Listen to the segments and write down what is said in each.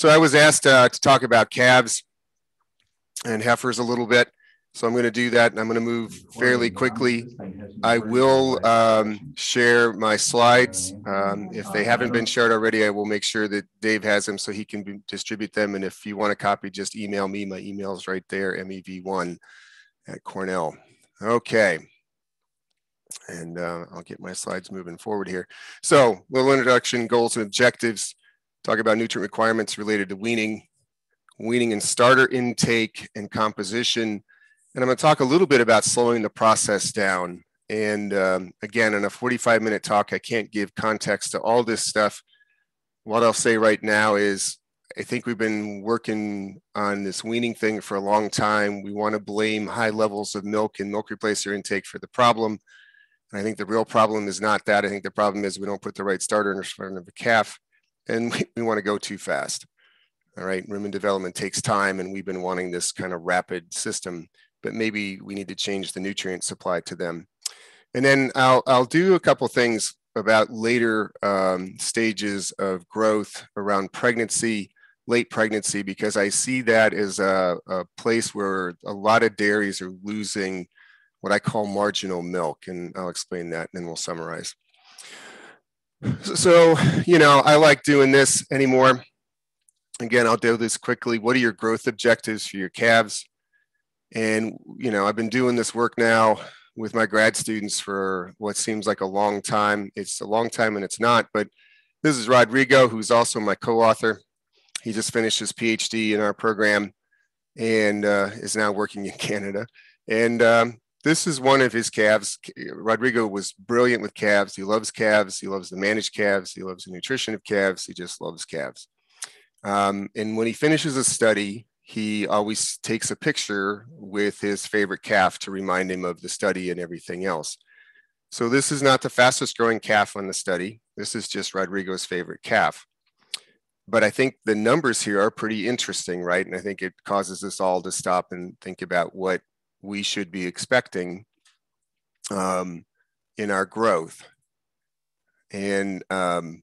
So I was asked uh, to talk about calves and heifers a little bit. So I'm going to do that and I'm going to move fairly quickly. I will um, share my slides. Um, if they haven't been shared already, I will make sure that Dave has them so he can be, distribute them. And if you want a copy, just email me. My email is right there, mev1 at Cornell. Okay. And uh, I'll get my slides moving forward here. So little introduction, goals and objectives. Talk about nutrient requirements related to weaning, weaning and starter intake and composition, and I'm going to talk a little bit about slowing the process down. And um, again, in a 45 minute talk, I can't give context to all this stuff. What I'll say right now is I think we've been working on this weaning thing for a long time. We want to blame high levels of milk and milk replacer intake for the problem. And I think the real problem is not that. I think the problem is we don't put the right starter in front of the calf and we, we want to go too fast. All right, rumen development takes time and we've been wanting this kind of rapid system but maybe we need to change the nutrient supply to them. And then I'll, I'll do a couple things about later um, stages of growth around pregnancy, late pregnancy, because I see that as a, a place where a lot of dairies are losing what I call marginal milk. And I'll explain that and then we'll summarize. So, you know, I like doing this anymore. Again, I'll do this quickly. What are your growth objectives for your calves? And, you know, I've been doing this work now with my grad students for what seems like a long time. It's a long time and it's not, but this is Rodrigo, who's also my co-author. He just finished his PhD in our program and uh, is now working in Canada. And um, this is one of his calves. Rodrigo was brilliant with calves. He loves calves. He loves the managed calves. He loves the nutrition of calves. He just loves calves. Um, and when he finishes a study, he always takes a picture with his favorite calf to remind him of the study and everything else. So this is not the fastest growing calf on the study. This is just Rodrigo's favorite calf. But I think the numbers here are pretty interesting, right? And I think it causes us all to stop and think about what we should be expecting um, in our growth. And um,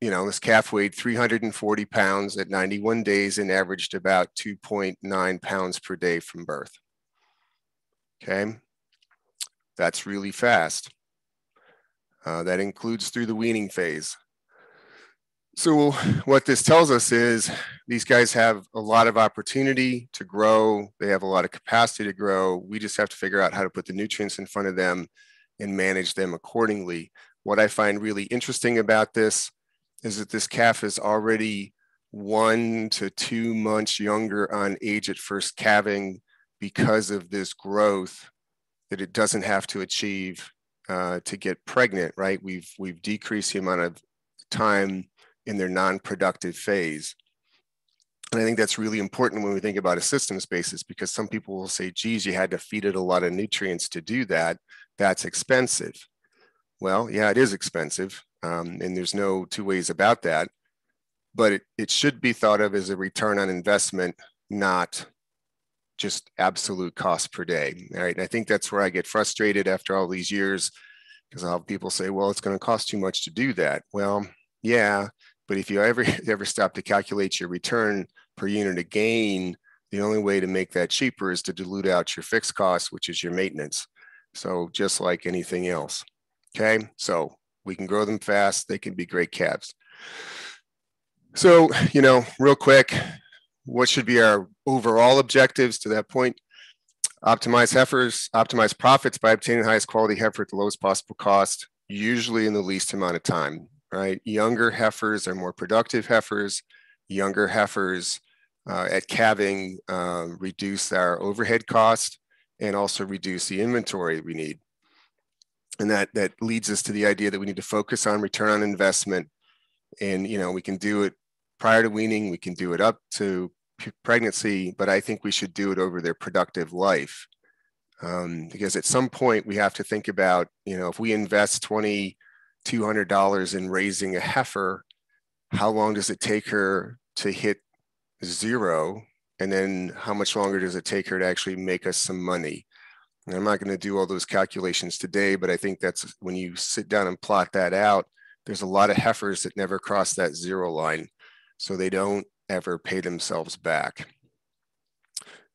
you know, this calf weighed 340 pounds at 91 days and averaged about 2.9 pounds per day from birth. Okay, that's really fast. Uh, that includes through the weaning phase. So what this tells us is these guys have a lot of opportunity to grow. They have a lot of capacity to grow. We just have to figure out how to put the nutrients in front of them and manage them accordingly. What I find really interesting about this is that this calf is already one to two months younger on age at first calving because of this growth that it doesn't have to achieve uh, to get pregnant, right? We've, we've decreased the amount of time in their non-productive phase. And I think that's really important when we think about a systems basis because some people will say, geez, you had to feed it a lot of nutrients to do that. That's expensive. Well, yeah, it is expensive um, and there's no two ways about that. But it, it should be thought of as a return on investment, not just absolute cost per day. All right. And I think that's where I get frustrated after all these years because I'll have people say, well, it's going to cost too much to do that. Well, yeah, but if you ever ever stop to calculate your return per unit of gain, the only way to make that cheaper is to dilute out your fixed costs, which is your maintenance. So just like anything else. Okay. So we can grow them fast. They can be great calves. So, you know, real quick, what should be our overall objectives to that point? Optimize heifers, optimize profits by obtaining highest quality heifer at the lowest possible cost, usually in the least amount of time, right? Younger heifers are more productive heifers. Younger heifers uh, at calving uh, reduce our overhead cost and also reduce the inventory we need and that that leads us to the idea that we need to focus on return on investment and you know we can do it prior to weaning we can do it up to pregnancy but i think we should do it over their productive life um, because at some point we have to think about you know if we invest 20 $200 in raising a heifer how long does it take her to hit zero and then how much longer does it take her to actually make us some money I'm not going to do all those calculations today, but I think that's when you sit down and plot that out, there's a lot of heifers that never cross that zero line. So they don't ever pay themselves back.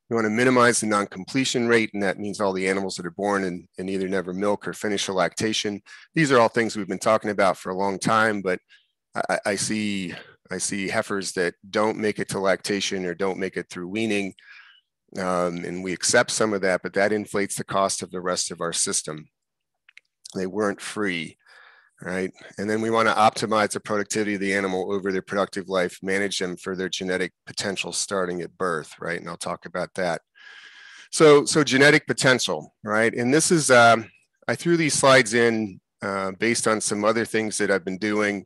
We want to minimize the non-completion rate, and that means all the animals that are born and, and either never milk or finish a lactation. These are all things we've been talking about for a long time, but I, I see I see heifers that don't make it to lactation or don't make it through weaning, um, and we accept some of that, but that inflates the cost of the rest of our system. They weren't free right? And then we want to optimize the productivity of the animal over their productive life, manage them for their genetic potential starting at birth, right? And I'll talk about that. So, so genetic potential, right? And this is, um, I threw these slides in uh, based on some other things that I've been doing.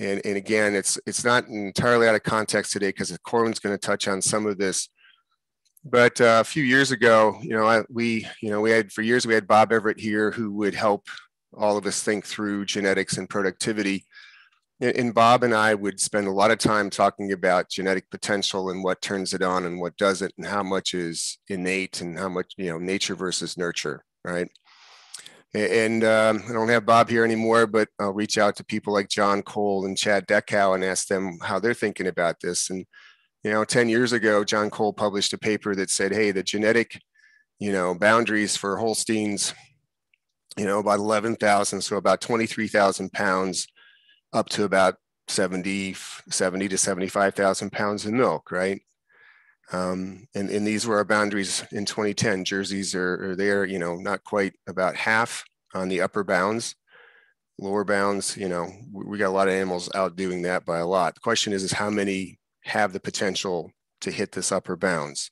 And, and again, it's, it's not entirely out of context today because Corwin's going to touch on some of this. But uh, a few years ago, you know, I, we, you know, we had for years we had Bob Everett here who would help all of us think through genetics and productivity. And Bob and I would spend a lot of time talking about genetic potential and what turns it on and what doesn't, and how much is innate and how much, you know, nature versus nurture, right? And um, I don't have Bob here anymore, but I'll reach out to people like John Cole and Chad Dechow and ask them how they're thinking about this. And, you know, 10 years ago, John Cole published a paper that said, hey, the genetic, you know, boundaries for Holsteins you know, about 11,000, so about 23,000 pounds up to about 70, 70 to 75,000 pounds of milk, right? Um, and, and these were our boundaries in 2010. Jerseys are, are there, you know, not quite about half on the upper bounds. Lower bounds, you know, we, we got a lot of animals out doing that by a lot. The question is, is how many have the potential to hit this upper bounds?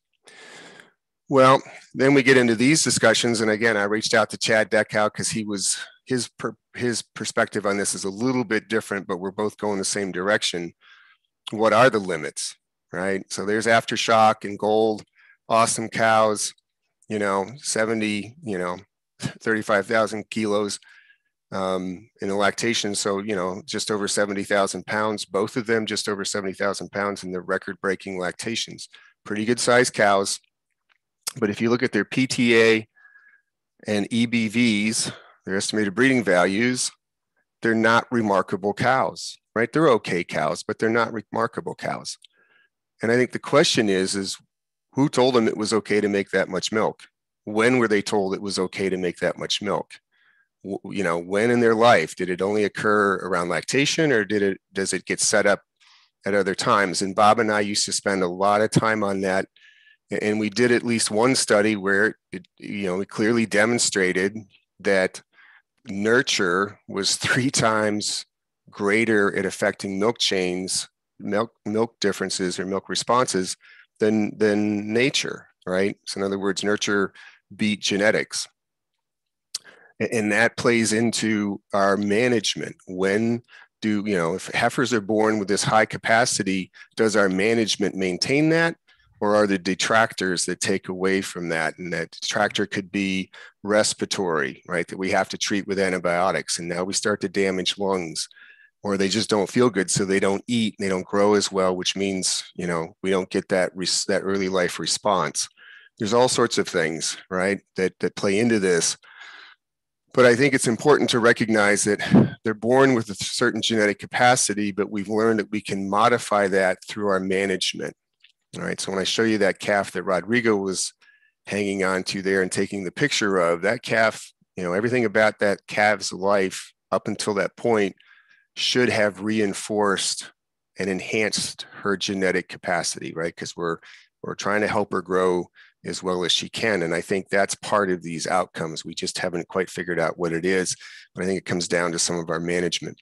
Well, then we get into these discussions, and again, I reached out to Chad Dechow because he was his per, his perspective on this is a little bit different, but we're both going the same direction. What are the limits, right? So there's aftershock and gold, awesome cows, you know, 70, you know, 35,000 kilos um, in the lactation. So, you know, just over 70,000 pounds, both of them just over 70,000 pounds in the record breaking lactations. Pretty good sized cows but if you look at their PTA and EBVs, their estimated breeding values, they're not remarkable cows, right? They're okay cows, but they're not remarkable cows. And I think the question is, is who told them it was okay to make that much milk? When were they told it was okay to make that much milk? You know, when in their life did it only occur around lactation, or did it does it get set up at other times? And Bob and I used to spend a lot of time on that and we did at least one study where it, you know, it clearly demonstrated that nurture was three times greater at affecting milk chains, milk milk differences or milk responses than than nature, right? So in other words, nurture beat genetics. And that plays into our management. When do you know if heifers are born with this high capacity, does our management maintain that? Or are the detractors that take away from that? And that detractor could be respiratory right that we have to treat with antibiotics and now we start to damage lungs or they just don't feel good so they don't eat they don't grow as well which means you know we don't get that that early life response. There's all sorts of things right that that play into this. But I think it's important to recognize that they're born with a certain genetic capacity, but we've learned that we can modify that through our management. All right, so when I show you that calf that Rodrigo was hanging on to there and taking the picture of, that calf, you know, everything about that calf's life up until that point should have reinforced and enhanced her genetic capacity, right? Because we're we're trying to help her grow as well as she can. And I think that's part of these outcomes. We just haven't quite figured out what it is, but I think it comes down to some of our management.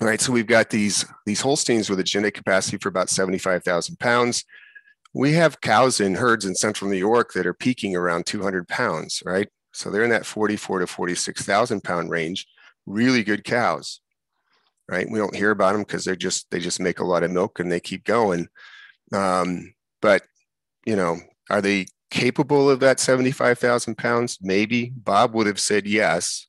All right, so we've got these, these Holsteins with a genetic capacity for about 75,000 pounds. We have cows in herds in central New York that are peaking around 200 pounds, right? So they're in that 44 to 46,000 pound range, really good cows, right? We don't hear about them because they're just, they just make a lot of milk and they keep going. Um, but, you know, are they capable of that 75,000 pounds? Maybe. Bob would have said yes.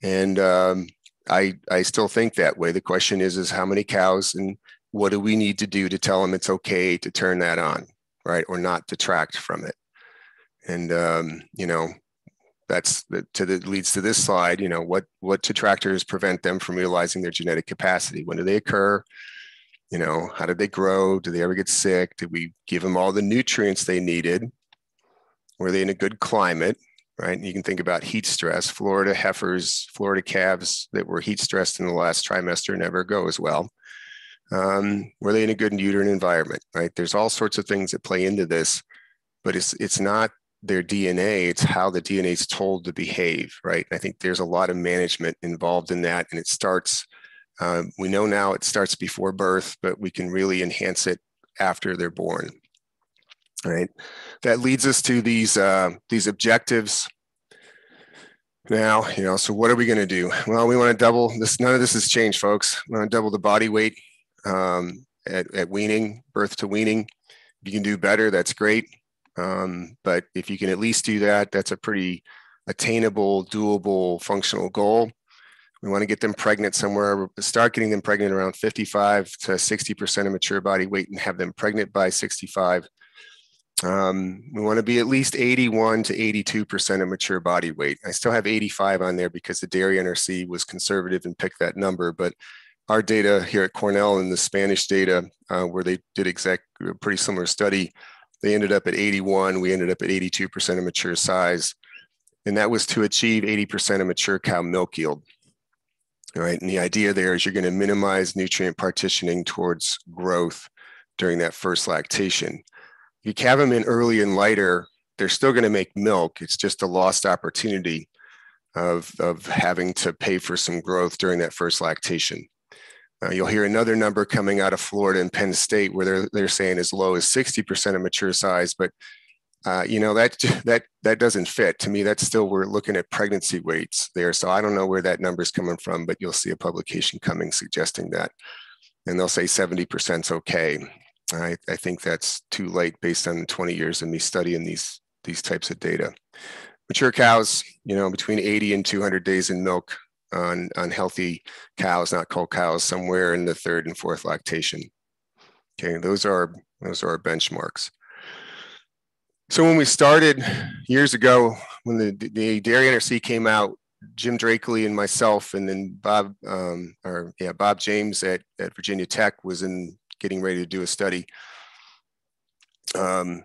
And, um, I, I still think that way. The question is, is how many cows and what do we need to do to tell them it's okay to turn that on, right? Or not detract from it. And, um, you know, that's the, to the leads to this slide, you know, what, what detractors prevent them from realizing their genetic capacity? When do they occur? You know, how did they grow? Did they ever get sick? Did we give them all the nutrients they needed? Were they in a good climate? Right. And You can think about heat stress. Florida heifers, Florida calves that were heat stressed in the last trimester never go as well. Um, were they in a good uterine environment? Right. There's all sorts of things that play into this, but it's it's not their DNA, it's how the DNA is told to behave, right? I think there's a lot of management involved in that, and it starts. Uh, we know now it starts before birth, but we can really enhance it after they're born. Right. That leads us to these uh, these objectives. Now, you know, so what are we going to do? Well, we want to double this. None of this has changed, folks. We want to double the body weight um, at, at weaning, birth to weaning. If you can do better, that's great. Um, but if you can at least do that, that's a pretty attainable, doable, functional goal. We want to get them pregnant somewhere, start getting them pregnant around 55 to 60% of mature body weight and have them pregnant by 65. Um, we want to be at least 81 to 82% of mature body weight. I still have 85 on there because the dairy NRC was conservative and picked that number, but our data here at Cornell and the Spanish data, uh, where they did exact a pretty similar study, they ended up at 81. We ended up at 82% of mature size. And that was to achieve 80% of mature cow milk yield. All right. And the idea there is you're going to minimize nutrient partitioning towards growth during that first lactation. If you calve them in early and lighter, they're still going to make milk. It's just a lost opportunity of, of having to pay for some growth during that first lactation. Uh, you'll hear another number coming out of Florida and Penn State where they're they're saying as low as 60% of mature size, but uh, you know that that that doesn't fit to me. That's still we're looking at pregnancy weights there, so I don't know where that number is coming from, but you'll see a publication coming suggesting that, and they'll say 70% is okay. I, I think that's too late based on 20 years of me studying these these types of data. Mature cows, you know, between 80 and 200 days in milk on, on healthy cows, not cull cows, somewhere in the third and fourth lactation. Okay, those are those are our benchmarks. So when we started years ago, when the, the Dairy NRC came out, Jim Drackley and myself, and then Bob, um, or yeah, Bob James at, at Virginia Tech was in getting ready to do a study. Um,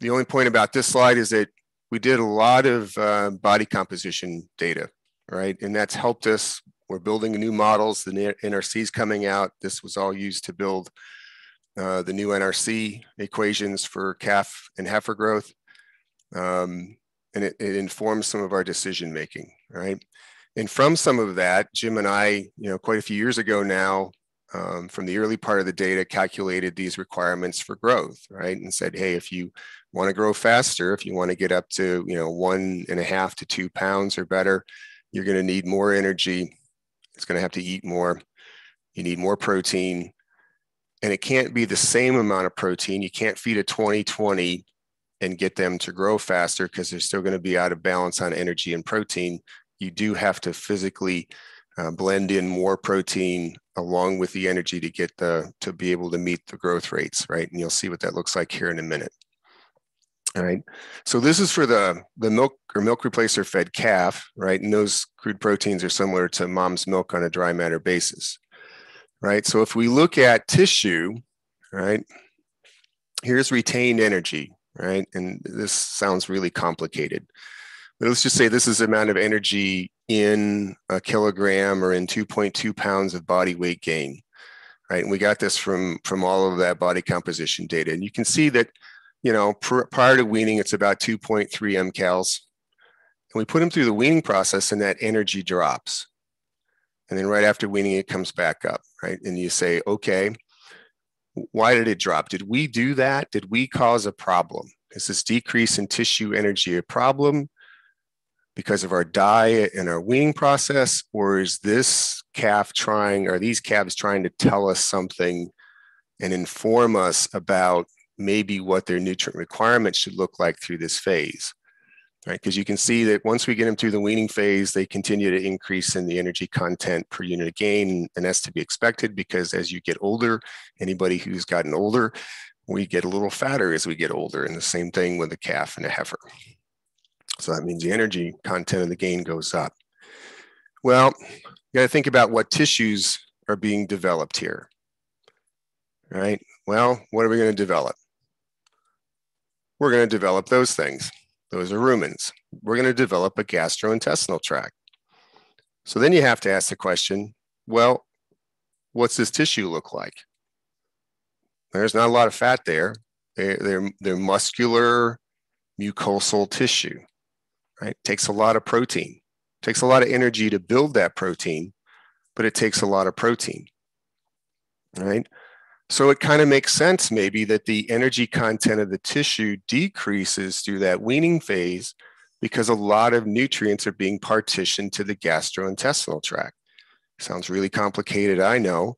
the only point about this slide is that we did a lot of uh, body composition data right? And that's helped us. We're building new models. The NRC is coming out. This was all used to build uh, the new NRC equations for calf and heifer growth. Um, and it, it informs some of our decision making, right? And from some of that, Jim and I, you know, quite a few years ago now, um, from the early part of the data, calculated these requirements for growth, right? And said, hey, if you want to grow faster, if you want to get up to, you know, one and a half to two pounds or better, you're going to need more energy. It's going to have to eat more. You need more protein. And it can't be the same amount of protein. You can't feed a 20 20 and get them to grow faster because they're still going to be out of balance on energy and protein. You do have to physically uh, blend in more protein along with the energy to get the to be able to meet the growth rates, right? And you'll see what that looks like here in a minute. All right. So this is for the, the milk or milk replacer fed calf, right? And those crude proteins are similar to mom's milk on a dry matter basis, right? So if we look at tissue, right, here's retained energy, right? And this sounds really complicated. Let's just say this is the amount of energy in a kilogram or in 2.2 pounds of body weight gain, right? And we got this from, from all of that body composition data. And you can see that you know, pr- prior to weaning, it's about 2.3 mcals. And we put them through the weaning process and that energy drops. And then right after weaning, it comes back up, right? And you say, okay, why did it drop? Did we do that? Did we cause a problem? Is this decrease in tissue energy a problem because of our diet and our weaning process? Or is this calf trying, are these calves trying to tell us something and inform us about maybe what their nutrient requirements should look like through this phase. Right, because you can see that once we get them through the weaning phase, they continue to increase in the energy content per unit of gain, and that's to be expected because as you get older, anybody who's gotten older, we get a little fatter as we get older, and the same thing with a calf and a heifer. So that means the energy content of the gain goes up. Well, you got to think about what tissues are being developed here right? Well, what are we going to develop? We're going to develop those things. Those are rumens. We're going to develop a gastrointestinal tract. So then you have to ask the question, well, what's this tissue look like? There's not a lot of fat there. They're, they're, they're muscular mucosal tissue, right? It takes a lot of protein. Takes a lot of energy to build that protein, but it takes a lot of protein, right? So it kind of makes sense maybe that the energy content of the tissue decreases through that weaning phase because a lot of nutrients are being partitioned to the gastrointestinal tract. Sounds really complicated, I know,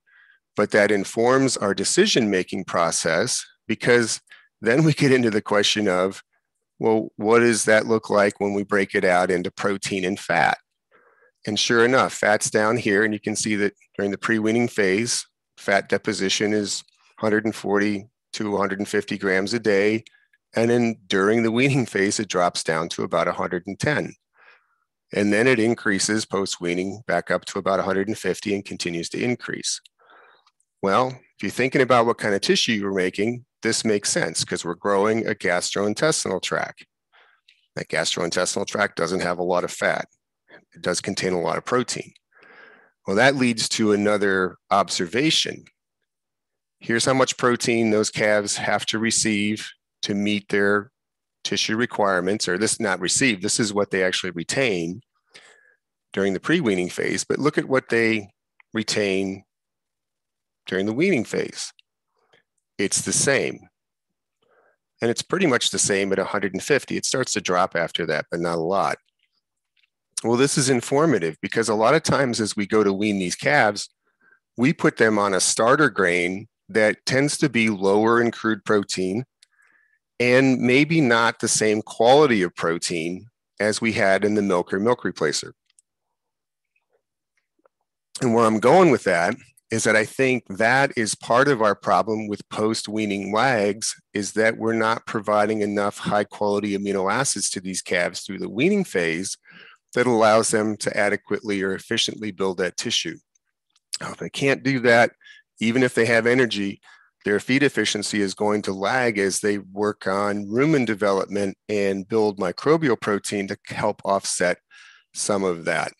but that informs our decision making process because then we get into the question of well, what does that look like when we break it out into protein and fat? And sure enough, fat's down here, and you can see that during the pre-weaning phase, fat deposition is 140 to 150 grams a day. And then during the weaning phase, it drops down to about 110. And then it increases post weaning back up to about 150 and continues to increase. Well, if you're thinking about what kind of tissue you're making, this makes sense because we're growing a gastrointestinal tract. That gastrointestinal tract doesn't have a lot of fat. It does contain a lot of protein. Well, that leads to another observation. Here's how much protein those calves have to receive to meet their tissue requirements, or this not receive, this is what they actually retain during the pre-weaning phase, but look at what they retain during the weaning phase. It's the same. And it's pretty much the same at 150. It starts to drop after that, but not a lot. Well, this is informative because a lot of times as we go to wean these calves, we put them on a starter grain that tends to be lower in crude protein and maybe not the same quality of protein as we had in the milk or milk replacer. And where I'm going with that is that I think that is part of our problem with post weaning wags is that we're not providing enough high quality amino acids to these calves through the weaning phase that allows them to adequately or efficiently build that tissue. If they can't do that, even if they have energy, their feed efficiency is going to lag as they work on rumen development and build microbial protein to help offset some of that.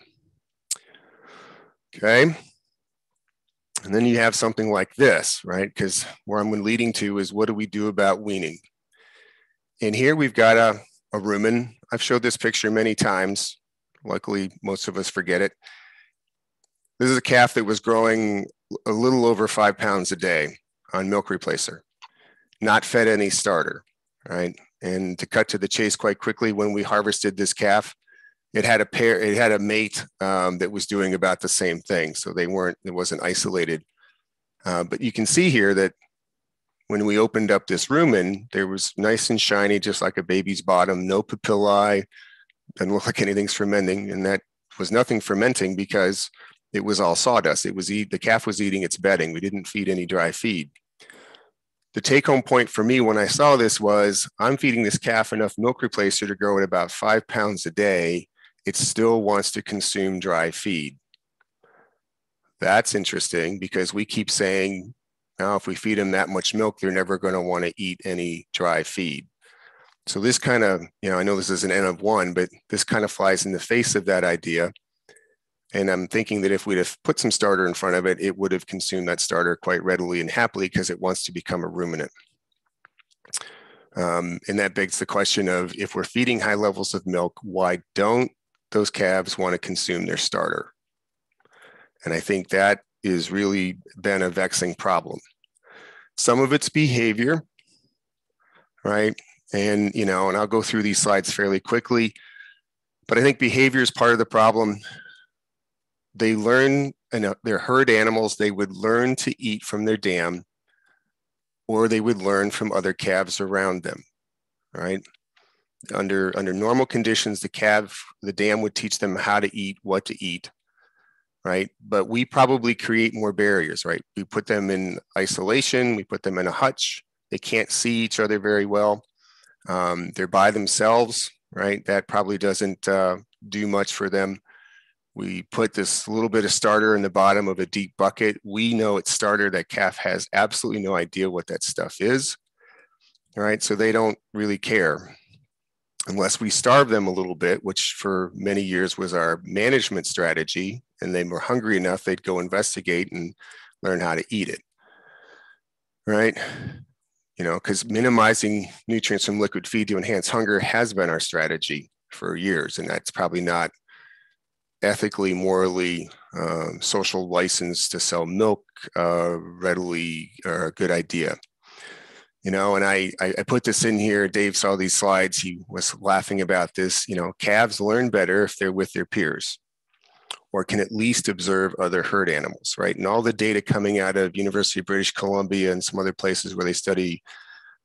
Okay. And then you have something like this, right? Because where I'm leading to is what do we do about weaning? And here we've got a, a rumen. I've showed this picture many times. Luckily, most of us forget it. This is a calf that was growing a little over five pounds a day on milk replacer, not fed any starter, right? And to cut to the chase quite quickly, when we harvested this calf, it had a pair, it had a mate um, that was doing about the same thing. So they weren't, it wasn't isolated. Uh, but you can see here that when we opened up this rumen, there was nice and shiny, just like a baby's bottom, no papillae, doesn't look like anything's fermenting. And that was nothing fermenting because it was all sawdust. It was eat, the calf was eating its bedding. We didn't feed any dry feed. The take home point for me when I saw this was I'm feeding this calf enough milk replacer to grow at about five pounds a day it still wants to consume dry feed. That's interesting because we keep saying, now if we feed them that much milk, they're never going to want to eat any dry feed. So this kind of, you know, I know this is an N of one, but this kind of flies in the face of that idea. And I'm thinking that if we'd have put some starter in front of it, it would have consumed that starter quite readily and happily because it wants to become a ruminant. Um, and that begs the question of if we're feeding high levels of milk, why don't those calves want to consume their starter. And I think that is really been a vexing problem. Some of it's behavior, right? And, you know, and I'll go through these slides fairly quickly, but I think behavior is part of the problem. They learn, and they're herd animals, they would learn to eat from their dam or they would learn from other calves around them, right? Under under normal conditions the calf the dam would teach them how to eat what to eat right? But we probably create more barriers right? We put them in isolation we put them in a hutch. They can't see each other very well. Um, they're by themselves right? That probably doesn't uh, do much for them. We put this little bit of starter in the bottom of a deep bucket. We know it's starter. That calf has absolutely no idea what that stuff is. All right, so they don't really care unless we starve them a little bit, which for many years was our management strategy, and they were hungry enough, they'd go investigate and learn how to eat it. Right? You know, because minimizing nutrients from liquid feed to enhance hunger has been our strategy for years, and that's probably not ethically, morally, um, social license to sell milk uh, readily or a good idea you know and I, I put this in here dave saw these slides he was laughing about this you know calves learn better if they're with their peers or can at least observe other herd animals right? And all the data coming out of university of british columbia and some other places where they study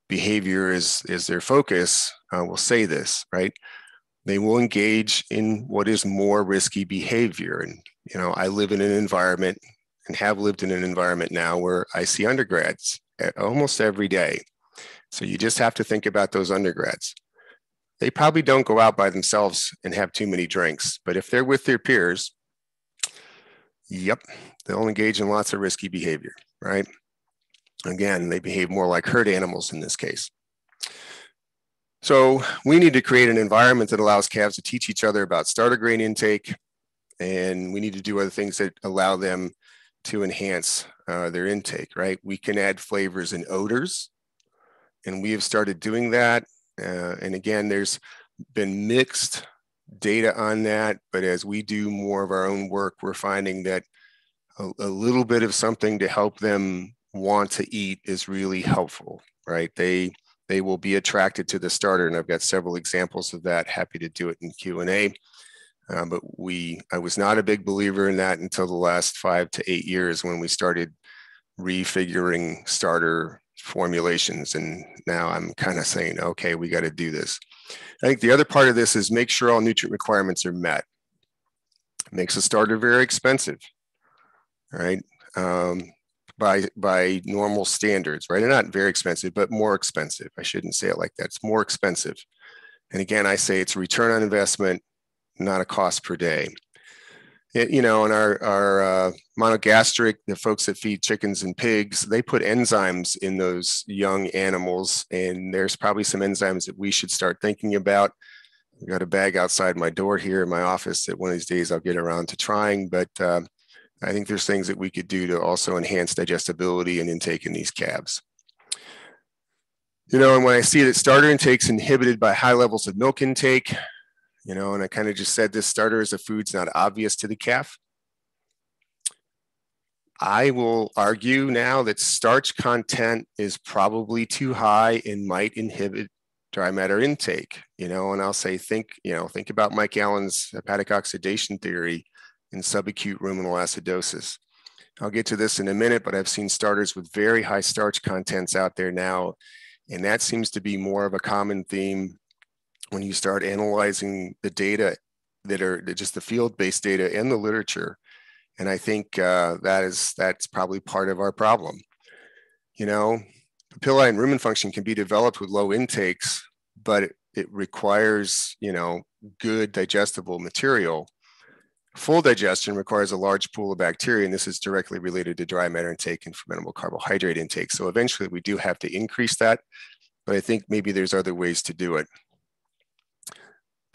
behavior is is their focus uh, will say this right? They will engage in what is more risky behavior. And you know i live in an environment and have lived in an environment now where i see undergrads almost every day. So you just have to think about those undergrads. They probably don't go out by themselves and have too many drinks, but if they're with their peers, yep, they'll engage in lots of risky behavior, right? Again, they behave more like herd animals in this case. So we need to create an environment that allows calves to teach each other about starter grain intake, and we need to do other things that allow them to enhance uh, their intake, right? We can add flavors and odors, and we have started doing that. Uh, and again, there's been mixed data on that, but as we do more of our own work, we're finding that a, a little bit of something to help them want to eat is really helpful, right? They they will be attracted to the starter, and I've got several examples of that. Happy to do it in Q and A. Uh, but we, I was not a big believer in that until the last five to eight years when we started refiguring starter formulations. And now I'm kind of saying, okay, we got to do this. I think the other part of this is make sure all nutrient requirements are met. It makes a starter very expensive, right? Um, by by normal standards, right? They're not very expensive, but more expensive. I shouldn't say it like that. It's more expensive. And again, I say it's return on investment not a cost per day. It, you know, in our, our uh, monogastric, the folks that feed chickens and pigs, they put enzymes in those young animals, and there's probably some enzymes that we should start thinking about. I've got a bag outside my door here in my office that one of these days I'll get around to trying, but uh, I think there's things that we could do to also enhance digestibility and intake in these calves. You know, and when I see that starter intake's inhibited by high levels of milk intake, you know, and I kind of just said this starter as a food's not obvious to the calf. I will argue now that starch content is probably too high and might inhibit dry matter intake, you know, and I'll say, think, you know, think about Mike Allen's hepatic oxidation theory in subacute ruminal acidosis. I'll get to this in a minute, but I've seen starters with very high starch contents out there now. And that seems to be more of a common theme when you start analyzing the data that are just the field-based data and the literature, and I think uh, that is that's probably part of our problem. You know, papillae and rumen function can be developed with low intakes, but it, it requires you know good digestible material. Full digestion requires a large pool of bacteria, and this is directly related to dry matter intake and fermentable carbohydrate intake. So eventually, we do have to increase that, but I think maybe there's other ways to do it.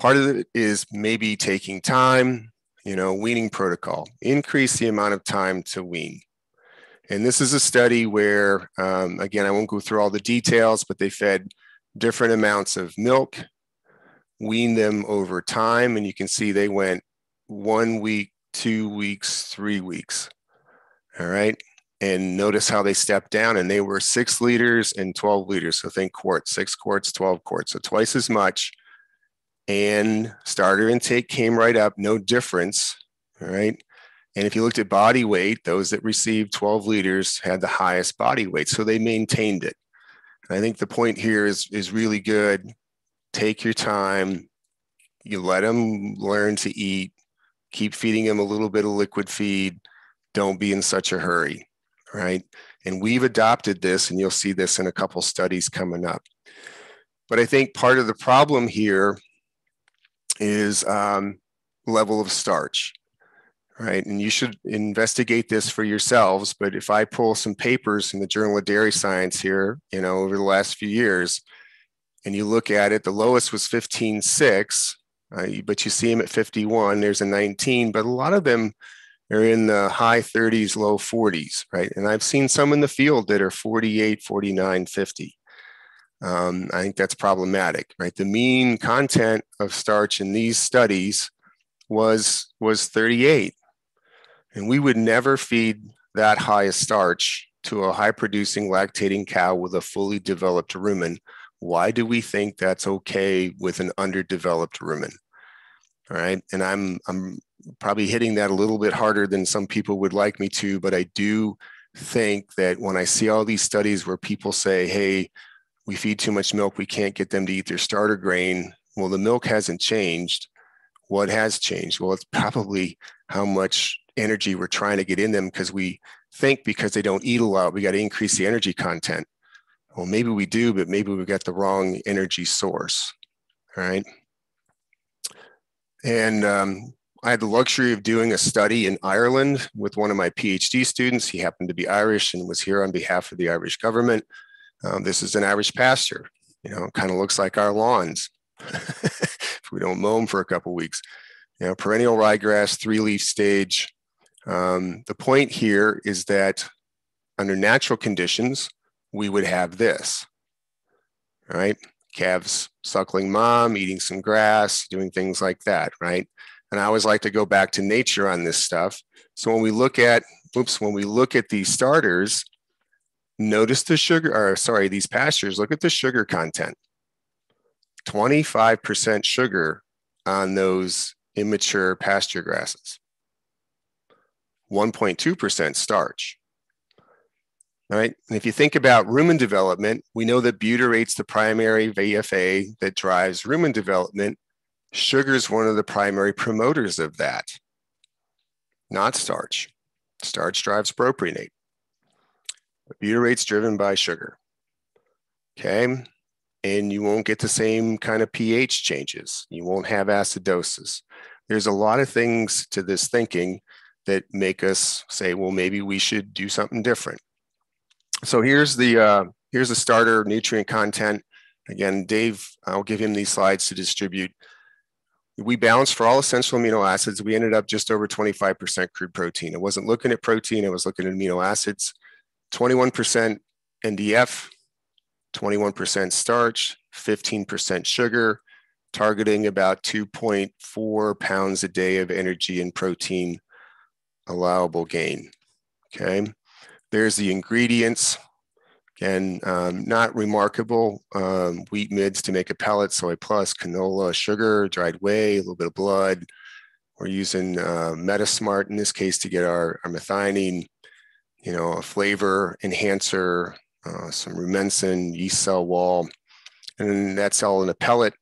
Part of it is maybe taking time, you know, weaning protocol, increase the amount of time to wean. And this is a study where, um, again, I won't go through all the details, but they fed different amounts of milk, wean them over time. And you can see they went one week, two weeks, three weeks. All right. And notice how they stepped down and they were six liters and 12 liters. So think quarts, six quarts, 12 quarts. So twice as much and starter intake came right up, no difference. All right. And if you looked at body weight, those that received 12 liters had the highest body weight. So they maintained it. And I think the point here is, is really good. Take your time. You let them learn to eat. Keep feeding them a little bit of liquid feed. Don't be in such a hurry. Right. And we've adopted this, and you'll see this in a couple studies coming up. But I think part of the problem here is um, level of starch. right? And you should investigate this for yourselves. But if I pull some papers in the Journal of Dairy Science here, you know, over the last few years, and you look at it, the lowest was 15.6, uh, but you see them at 51. There's a 19, but a lot of them are in the high 30s, low 40s, right? And I've seen some in the field that are 48, 49, 50. Um, I think that's problematic, right? The mean content of starch in these studies was was 38, and we would never feed that high a starch to a high producing lactating cow with a fully developed rumen. Why do we think that's okay with an underdeveloped rumen? All right. And I'm I'm probably hitting that a little bit harder than some people would like me to, but I do think that when I see all these studies where people say, hey, we feed too much milk, we can't get them to eat their starter grain. Well, the milk hasn't changed. What has changed? Well, it's probably how much energy we're trying to get in them because we think because they don't eat a lot, we got to increase the energy content. Well, maybe we do, but maybe we got the wrong energy source. All right. And um, I had the luxury of doing a study in Ireland with one of my PhD students. He happened to be Irish and was here on behalf of the Irish government. Um, this is an average pasture. You know, kind of looks like our lawns if we don't mow them for a couple weeks. You know, perennial ryegrass, three-leaf stage. Um, the point here is that under natural conditions, we would have this. All right, calves suckling mom, eating some grass, doing things like that, right? And I always like to go back to nature on this stuff. So when we look at, oops, when we look at these starters, notice the sugar, or sorry, these pastures, look at the sugar content. 25% sugar on those immature pasture grasses. 1.2% starch. All right. And if you think about rumen development, we know that butyrate's the primary VFA that drives rumen development. Sugar is one of the primary promoters of that, not starch. Starch drives propionate. Butyrate's driven by sugar. Okay. And you won't get the same kind of pH changes. You won't have acidosis. There's a lot of things to this thinking that make us say, well, maybe we should do something different. So here's the uh, here's the starter nutrient content. Again, Dave, I'll give him these slides to distribute. We balanced for all essential amino acids. We ended up just over 25% crude protein. I wasn't looking at protein, I was looking at amino acids. 21% NDF, 21% starch, 15% sugar, targeting about 2.4 pounds a day of energy and protein allowable gain. Okay. There's the ingredients. Again, um, not remarkable. Um, wheat midds to make a pellet, soy plus, canola, sugar, dried whey, a little bit of blood. We're using uh, Metasmart in this case to get our, our methionine, you know, a flavor enhancer, uh, some rumensin, yeast cell wall, and then that's all in a pellet.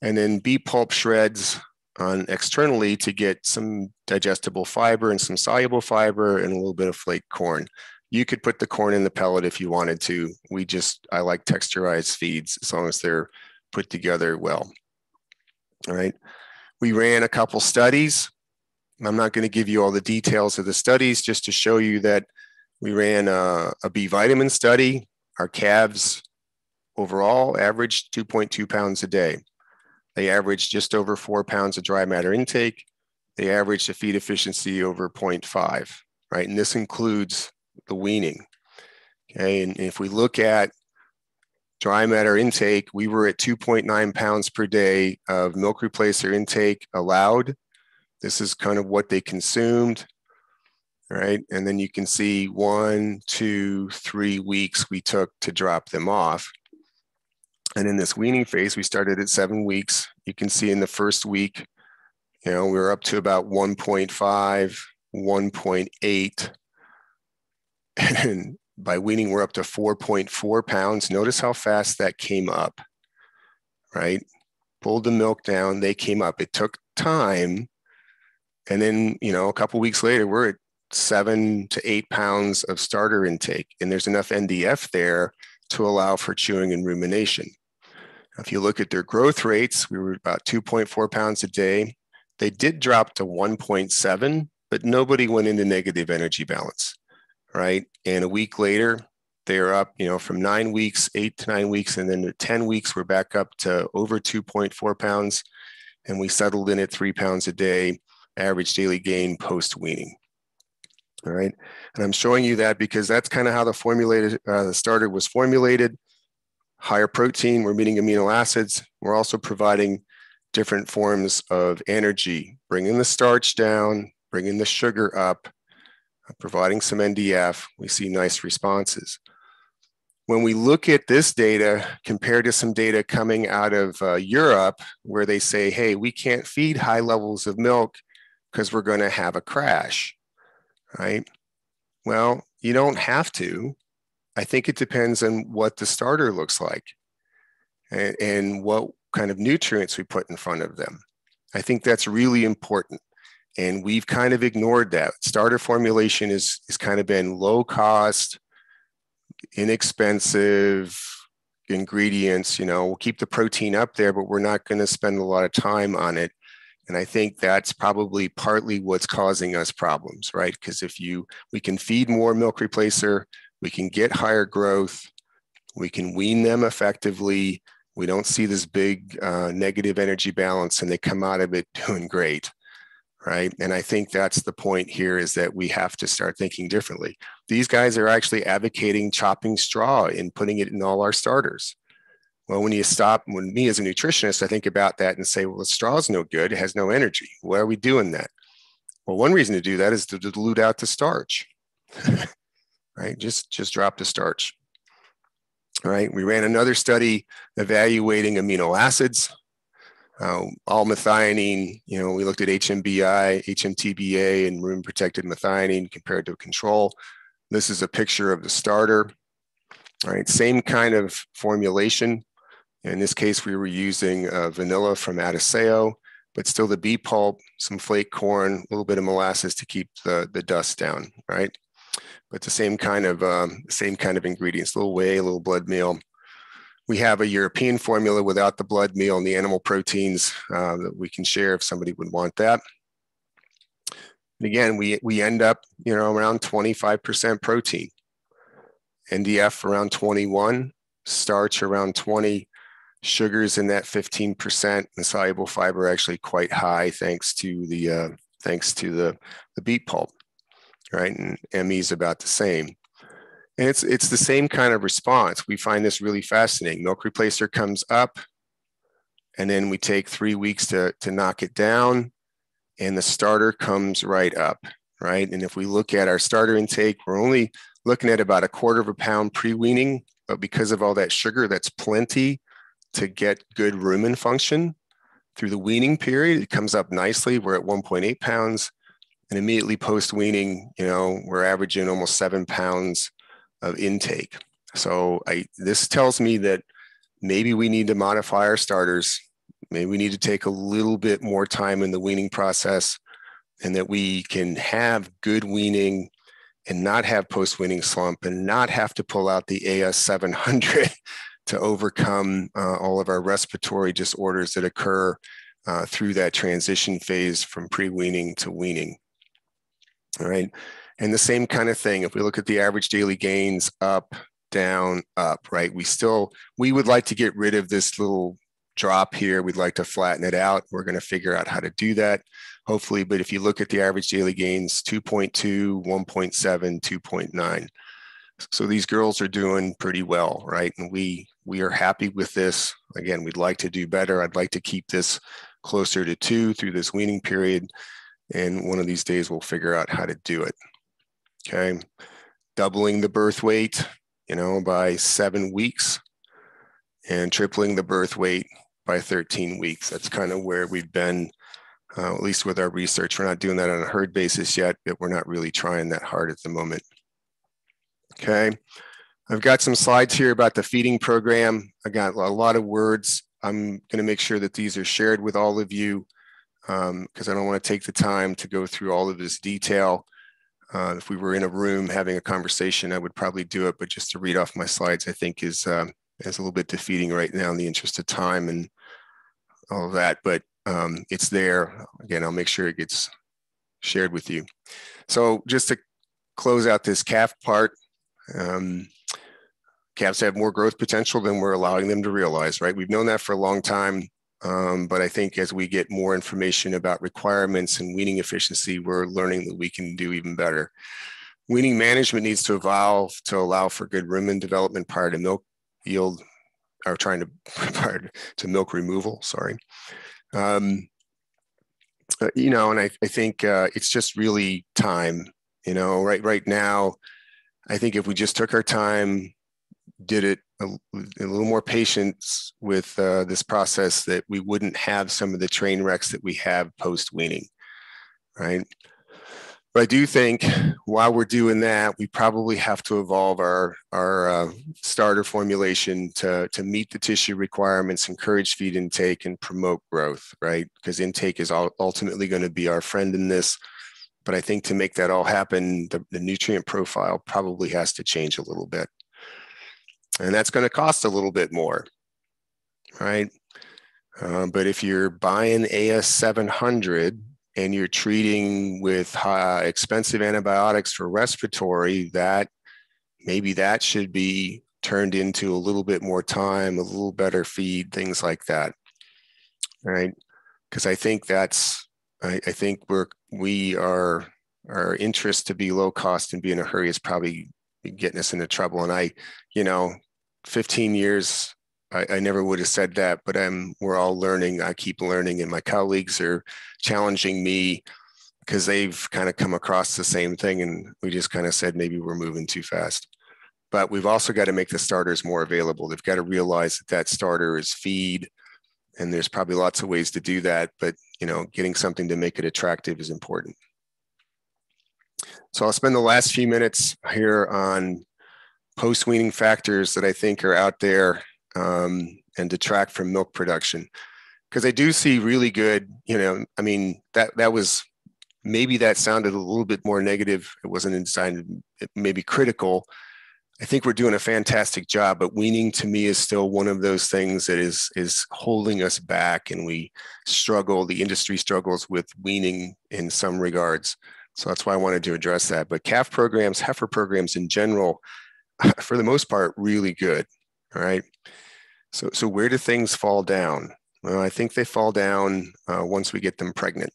And then beet pulp shreds on externally to get some digestible fiber and some soluble fiber and a little bit of flake corn you could put the corn in the pellet if you wanted to. We just, I like texturized feeds as long as they're put together well. All right. We ran a couple studies. I'm not going to give you all the details of the studies just to show you that we ran a, a B vitamin study. Our calves overall averaged 2.2 pounds a day. They averaged just over four pounds of dry matter intake. They averaged a feed efficiency over 0.5, right? And this includes the weaning. Okay, and if we look at dry matter intake, we were at 2.9 pounds per day of milk replacer intake allowed. This is kind of what they consumed, right? And then you can see one, two, three weeks we took to drop them off. And in this weaning phase, we started at seven weeks. You can see in the first week, you know, we were up to about 1.5, 1.8 and by weaning, we're up to 4.4 pounds. Notice how fast that came up, right? Pulled the milk down, they came up. It took time. And then, you know, a couple weeks later, we're at seven to eight pounds of starter intake. And there's enough NDF there to allow for chewing and rumination. If you look at their growth rates, we were about 2.4 pounds a day. They did drop to 1.7 but nobody went into negative energy balance, right? And a week later, they're up, you know, from nine weeks, eight to nine weeks, and then 10 weeks, we're back up to over 2.4 pounds. And we settled in at three pounds a day, average daily gain post weaning. All right. And I'm showing you that because that's kind of how the formulated, uh, the starter was formulated. Higher protein, we're meeting amino acids. We're also providing different forms of energy, bringing the starch down, bringing the sugar up, providing some NDF. We see nice responses. When we look at this data compared to some data coming out of uh, Europe, where they say, hey, we can't feed high levels of milk because we're going to have a crash, right? Well, you don't have to. I think it depends on what the starter looks like and, and what kind of nutrients we put in front of them. I think that's really important. And we've kind of ignored that. Starter formulation is, is kind of been low cost, inexpensive ingredients. You know, we'll keep the protein up there, but we're not going to spend a lot of time on it. And I think that's probably partly what's causing us problems, right? Because if you, we can feed more milk replacer, we can get higher growth, we can wean them effectively. We don't see this big uh, negative energy balance and they come out of it doing great right? And I think that's the point here is that we have to start thinking differently. These guys are actually advocating chopping straw and putting it in all our starters. Well, when you stop, when me as a nutritionist, I think about that and say, well, the straw's no good, it has no energy. Why are we doing that? Well, one reason to do that is to dilute out the starch, right? Just, just drop the starch. All right, we ran another study evaluating amino acids uh, all methionine, you know, we looked at HMBI, HMTBA, and rumen protected methionine compared to control. This is a picture of the starter. All right, same kind of formulation. In this case, we were using uh, vanilla from Adisseo, but still the beet pulp, some flake corn, a little bit of molasses to keep the, the dust down, right? But the same kind of um, same kind of ingredients, a little whey, a little blood meal, we have a European formula without the blood meal and the animal proteins uh, that we can share if somebody would want that. And again, we, we end up, you know, around 25% protein, NDF around 21, starch around 20, sugars in that 15%, and soluble fiber actually quite high thanks to the, uh, thanks to the, the beet pulp, right? And ME is about the same. And it's, it's the same kind of response. We find this really fascinating. Milk replacer comes up, and then we take three weeks to, to knock it down, and the starter comes right up, right? And if we look at our starter intake, we're only looking at about a quarter of a pound pre-weaning, but because of all that sugar, that's plenty to get good rumen function. Through the weaning period, it comes up nicely. We're at 1.8 pounds. And immediately post weaning, you know, we're averaging almost seven pounds of intake. So I, this tells me that maybe we need to modify our starters. Maybe we need to take a little bit more time in the weaning process and that we can have good weaning and not have post weaning slump and not have to pull out the AS 700 to overcome uh, all of our respiratory disorders that occur uh, through that transition phase from pre weaning to weaning. All right. And the same kind of thing, if we look at the average daily gains up, down, up, right? We still, we would like to get rid of this little drop here. We'd like to flatten it out. We're going to figure out how to do that, hopefully. But if you look at the average daily gains, 2.2, 1.7, 2.9. So these girls are doing pretty well, right? And we we are happy with this. Again, we'd like to do better. I'd like to keep this closer to two through this weaning period. And one of these days we'll figure out how to do it okay? Doubling the birth weight, you know, by seven weeks and tripling the birth weight by 13 weeks. That's kind of where we've been, uh, at least with our research. We're not doing that on a herd basis yet, but we're not really trying that hard at the moment. Okay. I've got some slides here about the feeding program. I got a lot of words. I'm going to make sure that these are shared with all of you because um, I don't want to take the time to go through all of this detail. Uh, if we were in a room having a conversation, I would probably do it, but just to read off my slides, I think is uh, is a little bit defeating right now in the interest of time and all of that. But um, it's there. Again, I'll make sure it gets shared with you. So just to close out this calf part, um, calves have more growth potential than we're allowing them to realize, right? We've known that for a long time. Um, but I think as we get more information about requirements and weaning efficiency, we're learning that we can do even better. Weaning management needs to evolve to allow for good rumen development prior to milk yield, or trying to prior to milk removal. Sorry. Um, you know, and I, I think uh, it's just really time. You know, right right now, I think if we just took our time, did it a, a little more patience with uh, this process, that we wouldn't have some of the train wrecks that we have post weaning, right? But I do think while we're doing that, we probably have to evolve our our uh, starter formulation to to meet the tissue requirements, encourage feed intake, and promote growth, right? Because intake is ultimately going to be our friend in this. But I think to make that all happen, the, the nutrient profile probably has to change a little bit and that's going to cost a little bit more, right? Uh, but if you're buying AS 700 and you're treating with high, expensive antibiotics for respiratory, that maybe that should be turned into a little bit more time, a little better feed, things like that, right? Because I think that's, I, I think we're we are our interest to be low cost and be in a hurry is probably getting us into trouble. And I, you know, 15 years, I, I, never would have said that, but I'm, we're all learning. I keep learning, and my colleagues are challenging me because they've kind of come across the same thing. And we just kind of said maybe we're moving too fast. But we've also got to make the starters more available. They've got to realize that that starter is feed, and there's probably lots of ways to do that. But you know, getting something to make it attractive is important. So I'll spend the last few minutes here on post weaning factors that I think are out there um, and detract from milk production. Because I do see really good, you know, I mean, that, that was maybe that sounded a little bit more negative. It wasn't designed, maybe critical. I think we're doing a fantastic job, but weaning to me is still one of those things that is is holding us back, and we struggle. The industry struggles with weaning in some regards, so that's why I wanted to address that. But calf programs, heifer programs in general, for the most part, really good. All right. So, so where do things fall down? Well, I think they fall down uh, once we get them pregnant.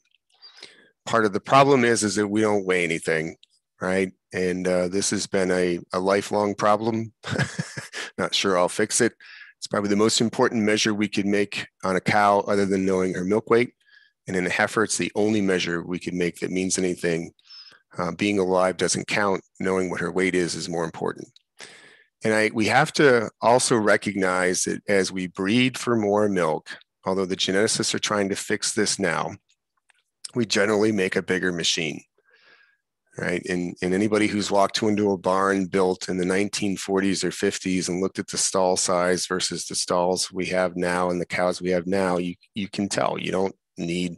Part of the problem is is that we don't weigh anything, right? And uh, this has been a, a lifelong problem. Not sure I'll fix it. It's probably the most important measure we could make on a cow, other than knowing her milk weight. And in a heifer, it's the only measure we could make that means anything. Uh, being alive doesn't count. Knowing what her weight is is more important. And I, we have to also recognize that as we breed for more milk, although the geneticists are trying to fix this now, we generally make a bigger machine, right? And, and anybody who's walked into a barn built in the 1940s or 50s and looked at the stall size versus the stalls we have now and the cows we have now, you, you can tell you don't need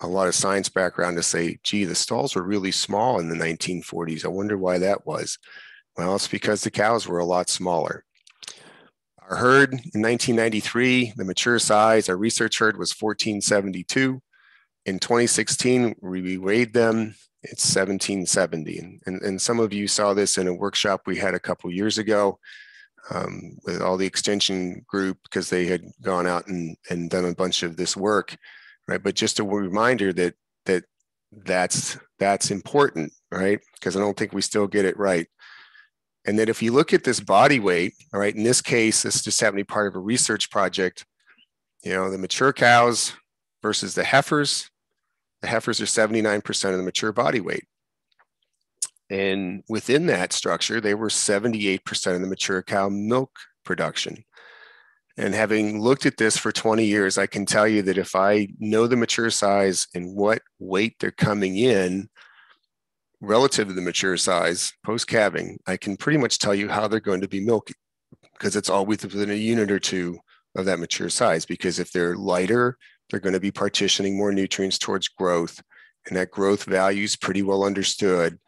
a lot of science background to say, gee, the stalls were really small in the 1940s. I wonder why that was. Well, it's because the cows were a lot smaller. Our herd in 1993, the mature size, our research herd was 1472. In 2016, we weighed them, it's 1770. And, and, some of you saw this in a workshop we had a couple years ago um, with all the extension group because they had gone out and, and done a bunch of this work, right? But just a reminder that that that's that's important, right? Because I don't think we still get it right. And that if you look at this body weight, all right, in this case, this just happened to be part of a research project. You know, the mature cows versus the heifers, the heifers are 79% of the mature body weight. And within that structure, they were 78% of the mature cow milk production. And having looked at this for 20 years, I can tell you that if I know the mature size and what weight they're coming in, relative to the mature size post calving, I can pretty much tell you how they're going to be milked because it's all within a unit or two of that mature size. Because if they're lighter, they're going to be partitioning more nutrients towards growth, and that growth value is pretty well understood.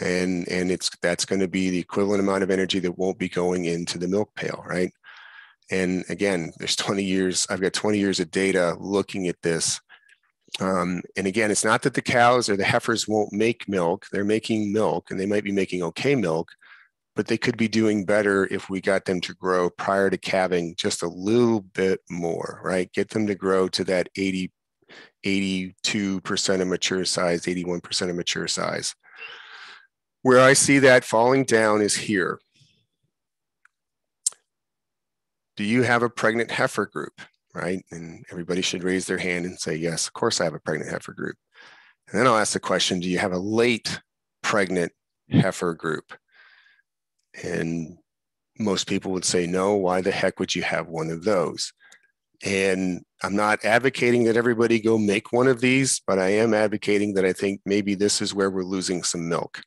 And, and it's that's going to be the equivalent amount of energy that won't be going into the milk pail, right? And again, there's 20 years, I've got 20 years of data looking at this Um, and again, it's not that the cows or the heifers won't make milk. They're making milk and they might be making okay milk, but they could be doing better if we got them to grow prior to calving just a little bit more, right? Get them to grow to that 80, 82% of mature size, 81% of mature size. Where I see that falling down is here. Do you have a pregnant heifer group? right? And everybody should raise their hand and say, yes, of course I have a pregnant heifer group. And then I'll ask the question, do you have a late pregnant heifer group? And most people would say, no, why the heck would you have one of those? And I'm not advocating that everybody go make one of these, but I am advocating that I think maybe this is where we're losing some milk.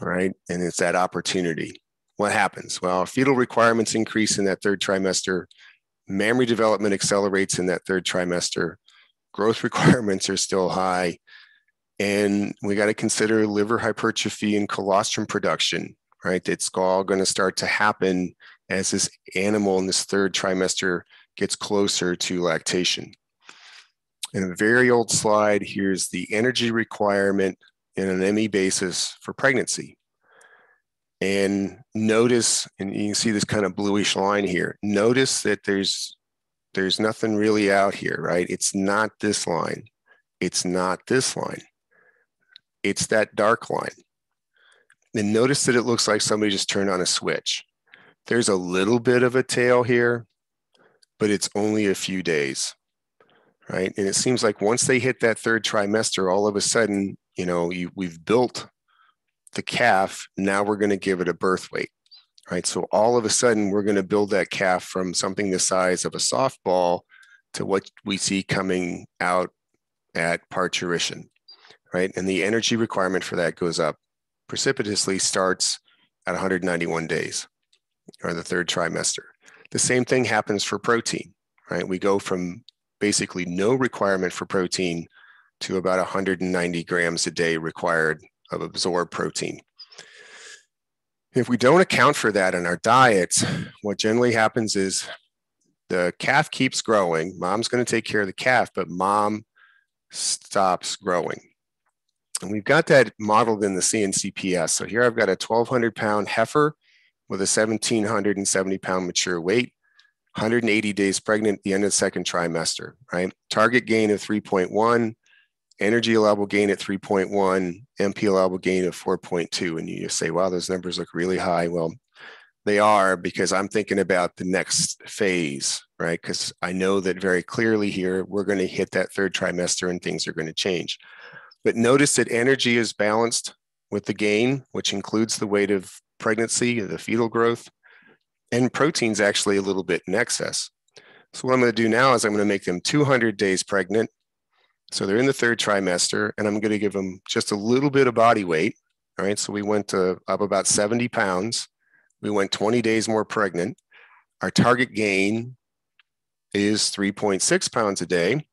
All right. And it's that opportunity. What happens? Well, fetal requirements increase in that third trimester Mammary development accelerates in that third trimester. Growth requirements are still high. And we got to consider liver hypertrophy and colostrum production, right? It's all going to start to happen as this animal in this third trimester gets closer to lactation. In a very old slide, here's the energy requirement in an ME basis for pregnancy. And notice, and you can see this kind of bluish line here. Notice that there's there's nothing really out here, right? It's not this line. It's not this line. It's that dark line. And notice that it looks like somebody just turned on a switch. There's a little bit of a tail here, but it's only a few days, right? And it seems like once they hit that third trimester, all of a sudden, you know, you, we've built the calf, now we're going to give it a birth weight, right? So all of a sudden, we're going to build that calf from something the size of a softball to what we see coming out at parturition, right? And the energy requirement for that goes up precipitously, starts at 191 days or the third trimester. The same thing happens for protein, right? We go from basically no requirement for protein to about 190 grams a day required of absorbed protein. If we don't account for that in our diets, what generally happens is the calf keeps growing. Mom's going to take care of the calf, but mom stops growing. And we've got that modeled in the CNCPS. So here I've got a 1,200 pound heifer with a 1,770 pound mature weight, 180 days pregnant at the end of the second trimester, right? Target gain of 3.1, energy allowable gain at 3.1, MP allowable gain of 4.2. And you say, wow, those numbers look really high. Well, they are because I'm thinking about the next phase, right? Because I know that very clearly here, we're going to hit that third trimester and things are going to change. But notice that energy is balanced with the gain, which includes the weight of pregnancy, the fetal growth, and protein's actually a little bit in excess. So what I'm going to do now is I'm going to make them 200 days pregnant so they're in the third trimester, and I'm going to give them just a little bit of body weight. All right. So we went to up about 70 pounds. We went 20 days more pregnant. Our target gain is 3.6 pounds a day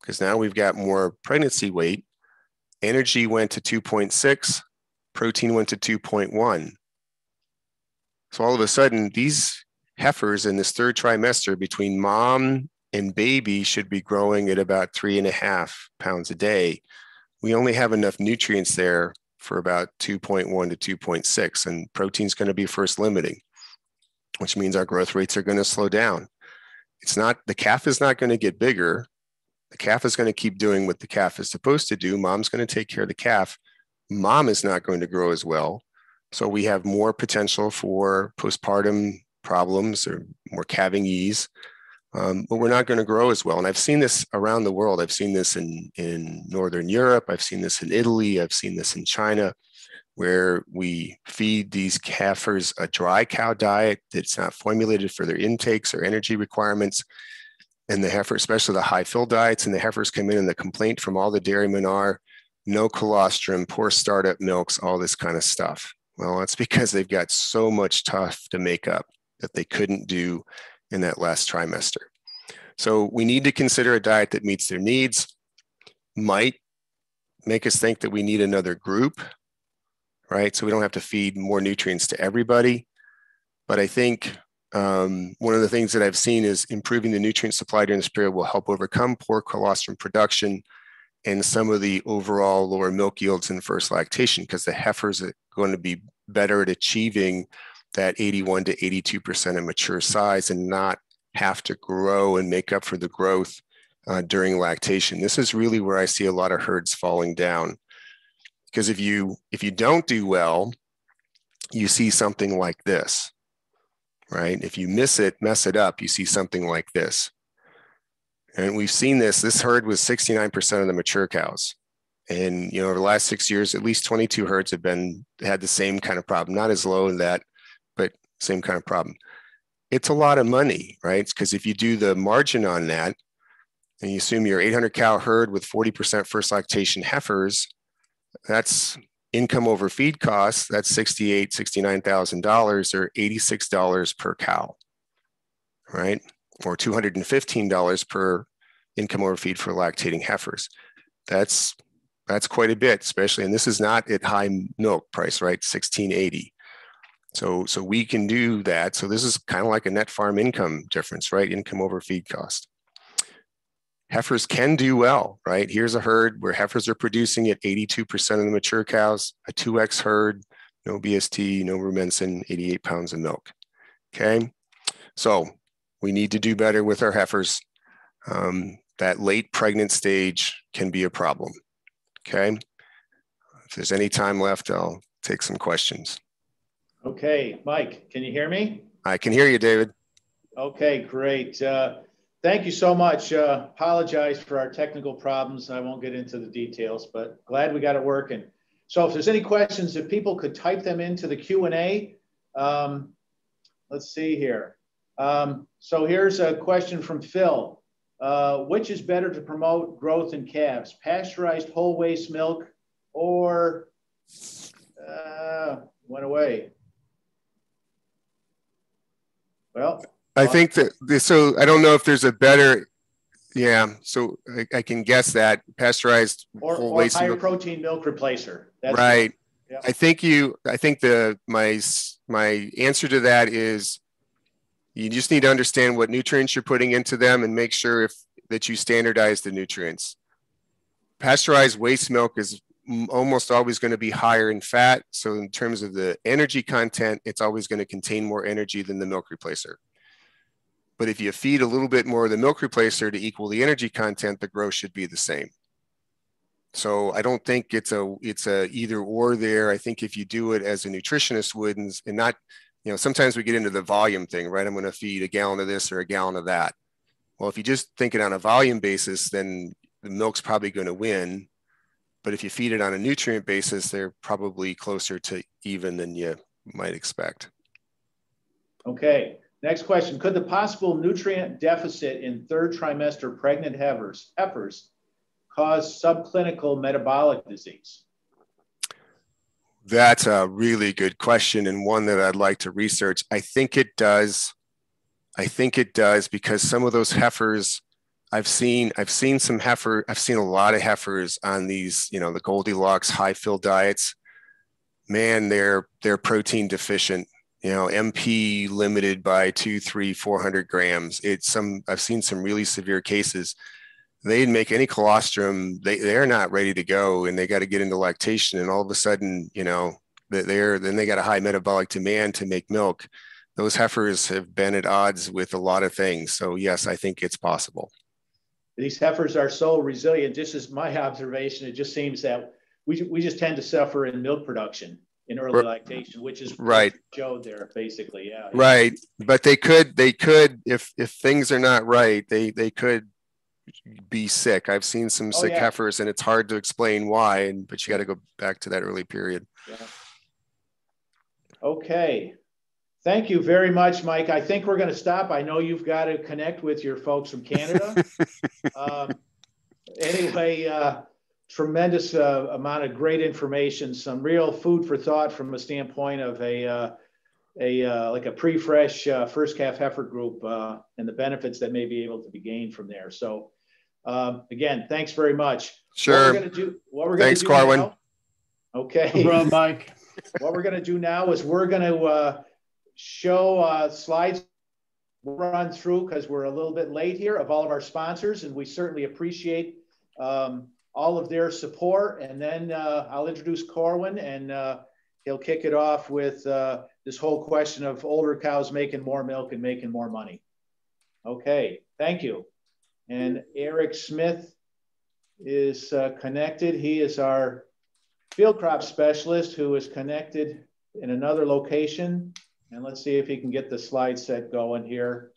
because now we've got more pregnancy weight. Energy went to 2.6, protein went to 2.1. So all of a sudden, these heifers in this third trimester between mom and baby should be growing at about three and a half pounds a day. We only have enough nutrients there for about 2.1 to 2.6, and protein's going to be first limiting, which means our growth rates are going to slow down. It's not the calf is not going to get bigger. The calf is going to keep doing what the calf is supposed to do. Mom's going to take care of the calf. Mom is not going to grow as well. So we have more potential for postpartum problems or more calving ease um, but we're not going to grow as well. And I've seen this around the world. I've seen this in, in Northern Europe. I've seen this in Italy. I've seen this in China, where we feed these calfers a dry cow diet that's not formulated for their intakes or energy requirements. And the heifer, especially the high fill diets, and the heifers come in, and the complaint from all the dairymen are no colostrum, poor startup milks, all this kind of stuff. Well, that's because they've got so much tough to make up that they couldn't do in that last trimester. So we need to consider a diet that meets their needs, might make us think that we need another group, right? So we don't have to feed more nutrients to everybody. But I think um, one of the things that I've seen is improving the nutrient supply during this period will help overcome poor colostrum production and some of the overall lower milk yields in first lactation because the heifers are going to be better at achieving that 81 to 82% of mature size and not have to grow and make up for the growth uh, during lactation. This is really where I see a lot of herds falling down. Because if you if you don't do well, you see something like this, right? If you miss it, mess it up, you see something like this. And we've seen this. This herd was 69% of the mature cows. And you know, over the last six years, at least 22 herds have been had the same kind of problem. Not as low in that, same kind of problem. It's a lot of money, right? Because if you do the margin on that, and you assume your 800 cow herd with 40% first lactation heifers, that's income over feed costs. That's 68, 69,000 dollars, or 86 dollars per cow, right? Or 215 dollars per income over feed for lactating heifers. That's that's quite a bit, especially, and this is not at high milk price, right? 1680. So, so we can do that. So this is kind of like a net farm income difference, right? Income over feed cost. Heifers can do well, right? Here's a herd where heifers are producing at 82% of the mature cows, a 2X herd, no BST, no rumensin, 88 pounds of milk. Okay. So we need to do better with our heifers. Um, that late pregnant stage can be a problem. Okay. If there's any time left, I'll take some questions. Okay, Mike, can you hear me? I can hear you, David. Okay, great. Uh, thank you so much. Uh, apologize for our technical problems. I won't get into the details, but glad we got it working. So if there's any questions, if people could type them into the Q&A. Um, let's see here. Um, so here's a question from Phil. Uh, which is better to promote growth in calves, pasteurized whole waste milk or uh, went away? Well, I think that so I don't know if there's a better, yeah. So I, I can guess that pasteurized or, or waste higher milk. protein milk replacer. That's right. I think you. I think the my my answer to that is you just need to understand what nutrients you're putting into them and make sure if that you standardize the nutrients. Pasteurized waste milk is almost always going to be higher in fat. So in terms of the energy content, it's always going to contain more energy than the milk replacer. But if you feed a little bit more of the milk replacer to equal the energy content, the growth should be the same. So I don't think it's a it's a either or there. I think if you do it as a nutritionist would and, and not you know, sometimes we get into the volume thing, right? I'm going to feed a gallon of this or a gallon of that. Well, if you just think it on a volume basis, then the milk's probably going to win. But if you feed it on a nutrient basis, they're probably closer to even than you might expect. Okay. Next question. Could the possible nutrient deficit in third trimester pregnant heifers, heifers cause subclinical metabolic disease? That's a really good question and one that I'd like to research. I think it does. I think it does because some of those heifers I've seen I've seen some heifer I've seen a lot of heifers on these, you know, the Goldilocks high fill diets. Man, they're they're protein deficient, you know, MP limited by two, three, four hundred grams. It's some I've seen some really severe cases they didn't make any colostrum. They they're not ready to go, and they got to get into lactation. And all of a sudden, you know, they're then they got a high metabolic demand to make milk. Those heifers have been at odds with a lot of things. So yes, I think it's possible. These heifers are so resilient. This is my observation. It just seems that we we just tend to suffer in milk production in early lactation, which is right showed there basically. Yeah. Right, but they could they could if if things are not right, they they could be sick. I've seen some oh, sick yeah. heifers, and it's hard to explain why. And but you got to go back to that early period. Yeah. Okay. Thank you very much, Mike. I think we're going to stop. I know you've got to connect with your folks from Canada. um, anyway, uh, tremendous uh, amount of great information, some real food for thought from a standpoint of a uh, a uh, like a pre-fresh uh, first calf heifer group uh, and the benefits that may be able to be gained from there. So um, again, thanks very much. Sure. What we're going to do? What we're going to do Corwin. Now, okay. No Mike. what we're going to do now is we're going to uh, show uh, slides run through because we're a little bit late here of all of our sponsors, and we certainly appreciate um, all of their support. And then uh, I'll introduce Corwin, and uh, he'll kick it off with uh, this whole question of older cows making more milk and making more money. Okay, thank you. And Eric Smith is uh, connected. He is our field crop specialist who is connected in another location. And let's see if he can get the slide set going here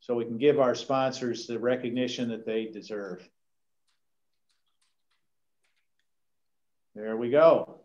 so we can give our sponsors the recognition that they deserve. There we go.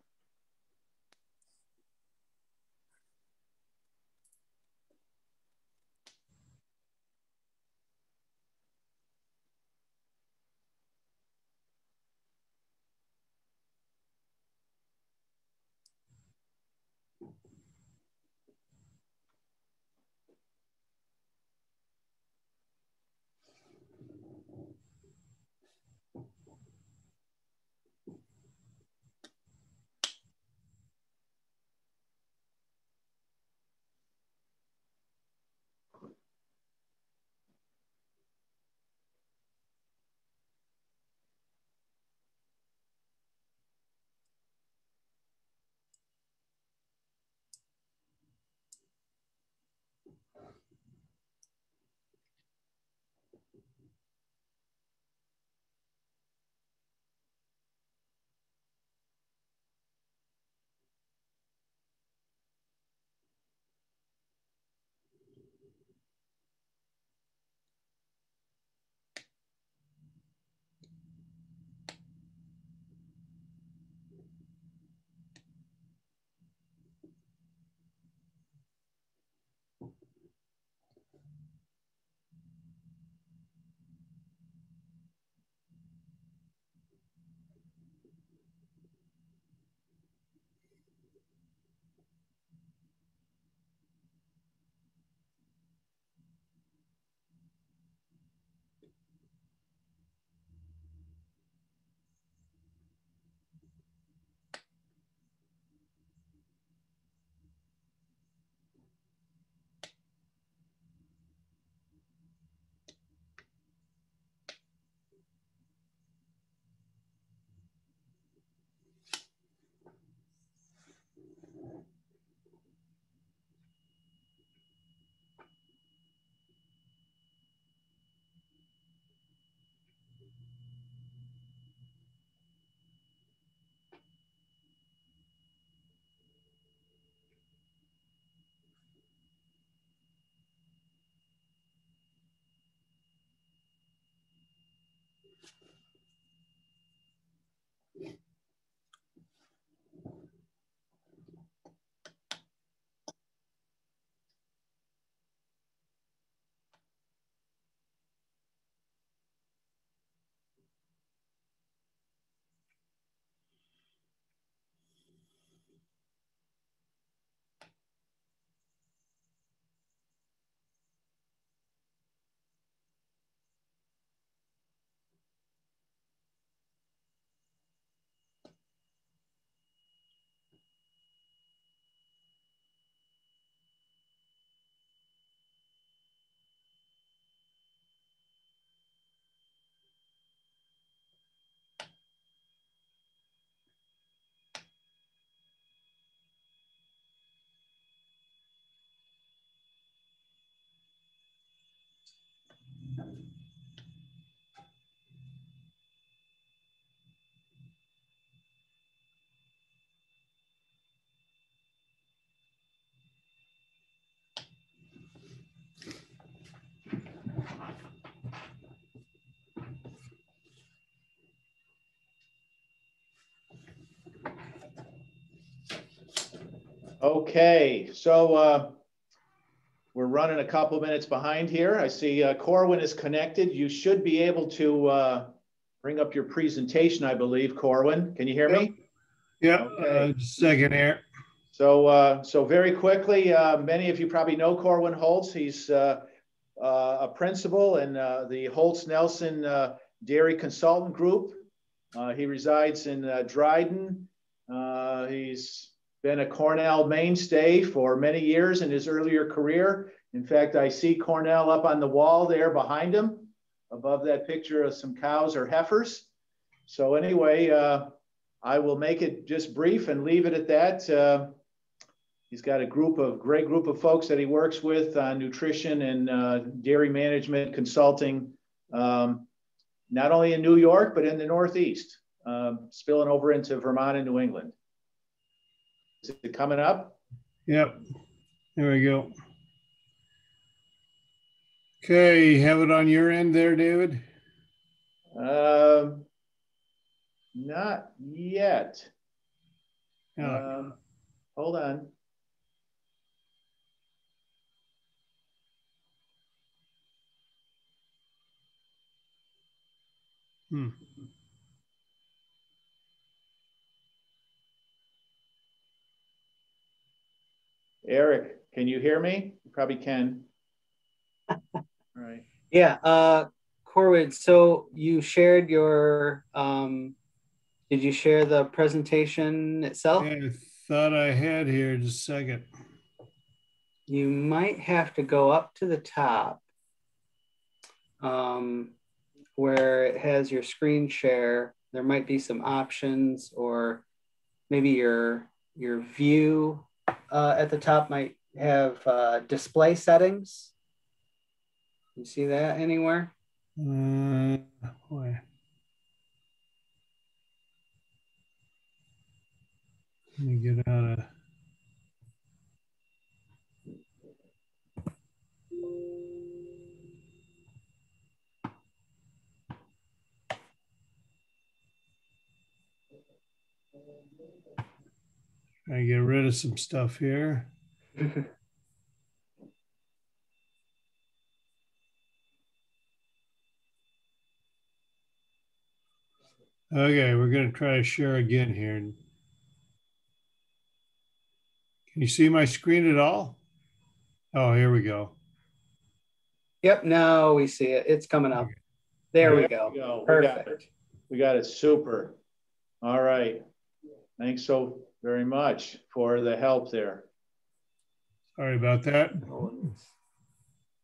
Okay, so uh, we're running a couple minutes behind here. I see uh, Corwin is connected. You should be able to uh, bring up your presentation, I believe, Corwin. Can you hear yep. me? Yeah, okay. uh, second here. So, uh, so very quickly, uh, many of you probably know Corwin Holtz. He's uh, uh, a principal in uh, the Holtz Nelson uh, Dairy Consultant Group. Uh, he resides in uh, Dryden. Uh, he's been a Cornell mainstay for many years in his earlier career. In fact, I see Cornell up on the wall there behind him, above that picture of some cows or heifers. So anyway, uh, I will make it just brief and leave it at that. Uh, he's got a group of great group of folks that he works with on nutrition and uh, dairy management consulting, um, not only in New York, but in the Northeast, um, spilling over into Vermont and New England. Is it coming up? Yep. There we go. Okay, have it on your end there, David? Um, not yet. Um, hold on. Hmm. Eric, can you hear me? You probably can. All right. Yeah, uh, Corwin, so you shared your, um, did you share the presentation itself? I thought I had here just a second. You might have to go up to the top um, where it has your screen share. There might be some options or maybe your, your view uh, at the top might have uh, display settings. You see that anywhere? Uh, boy. Let me get out of. I get rid of some stuff here. Okay, we're going to try to share again here. Can you see my screen at all? Oh, here we go. Yep, now we see it. It's coming up. There we go. We got it. Perfect. We got it. Super. All right. Thanks so very much for the help there. Sorry about that.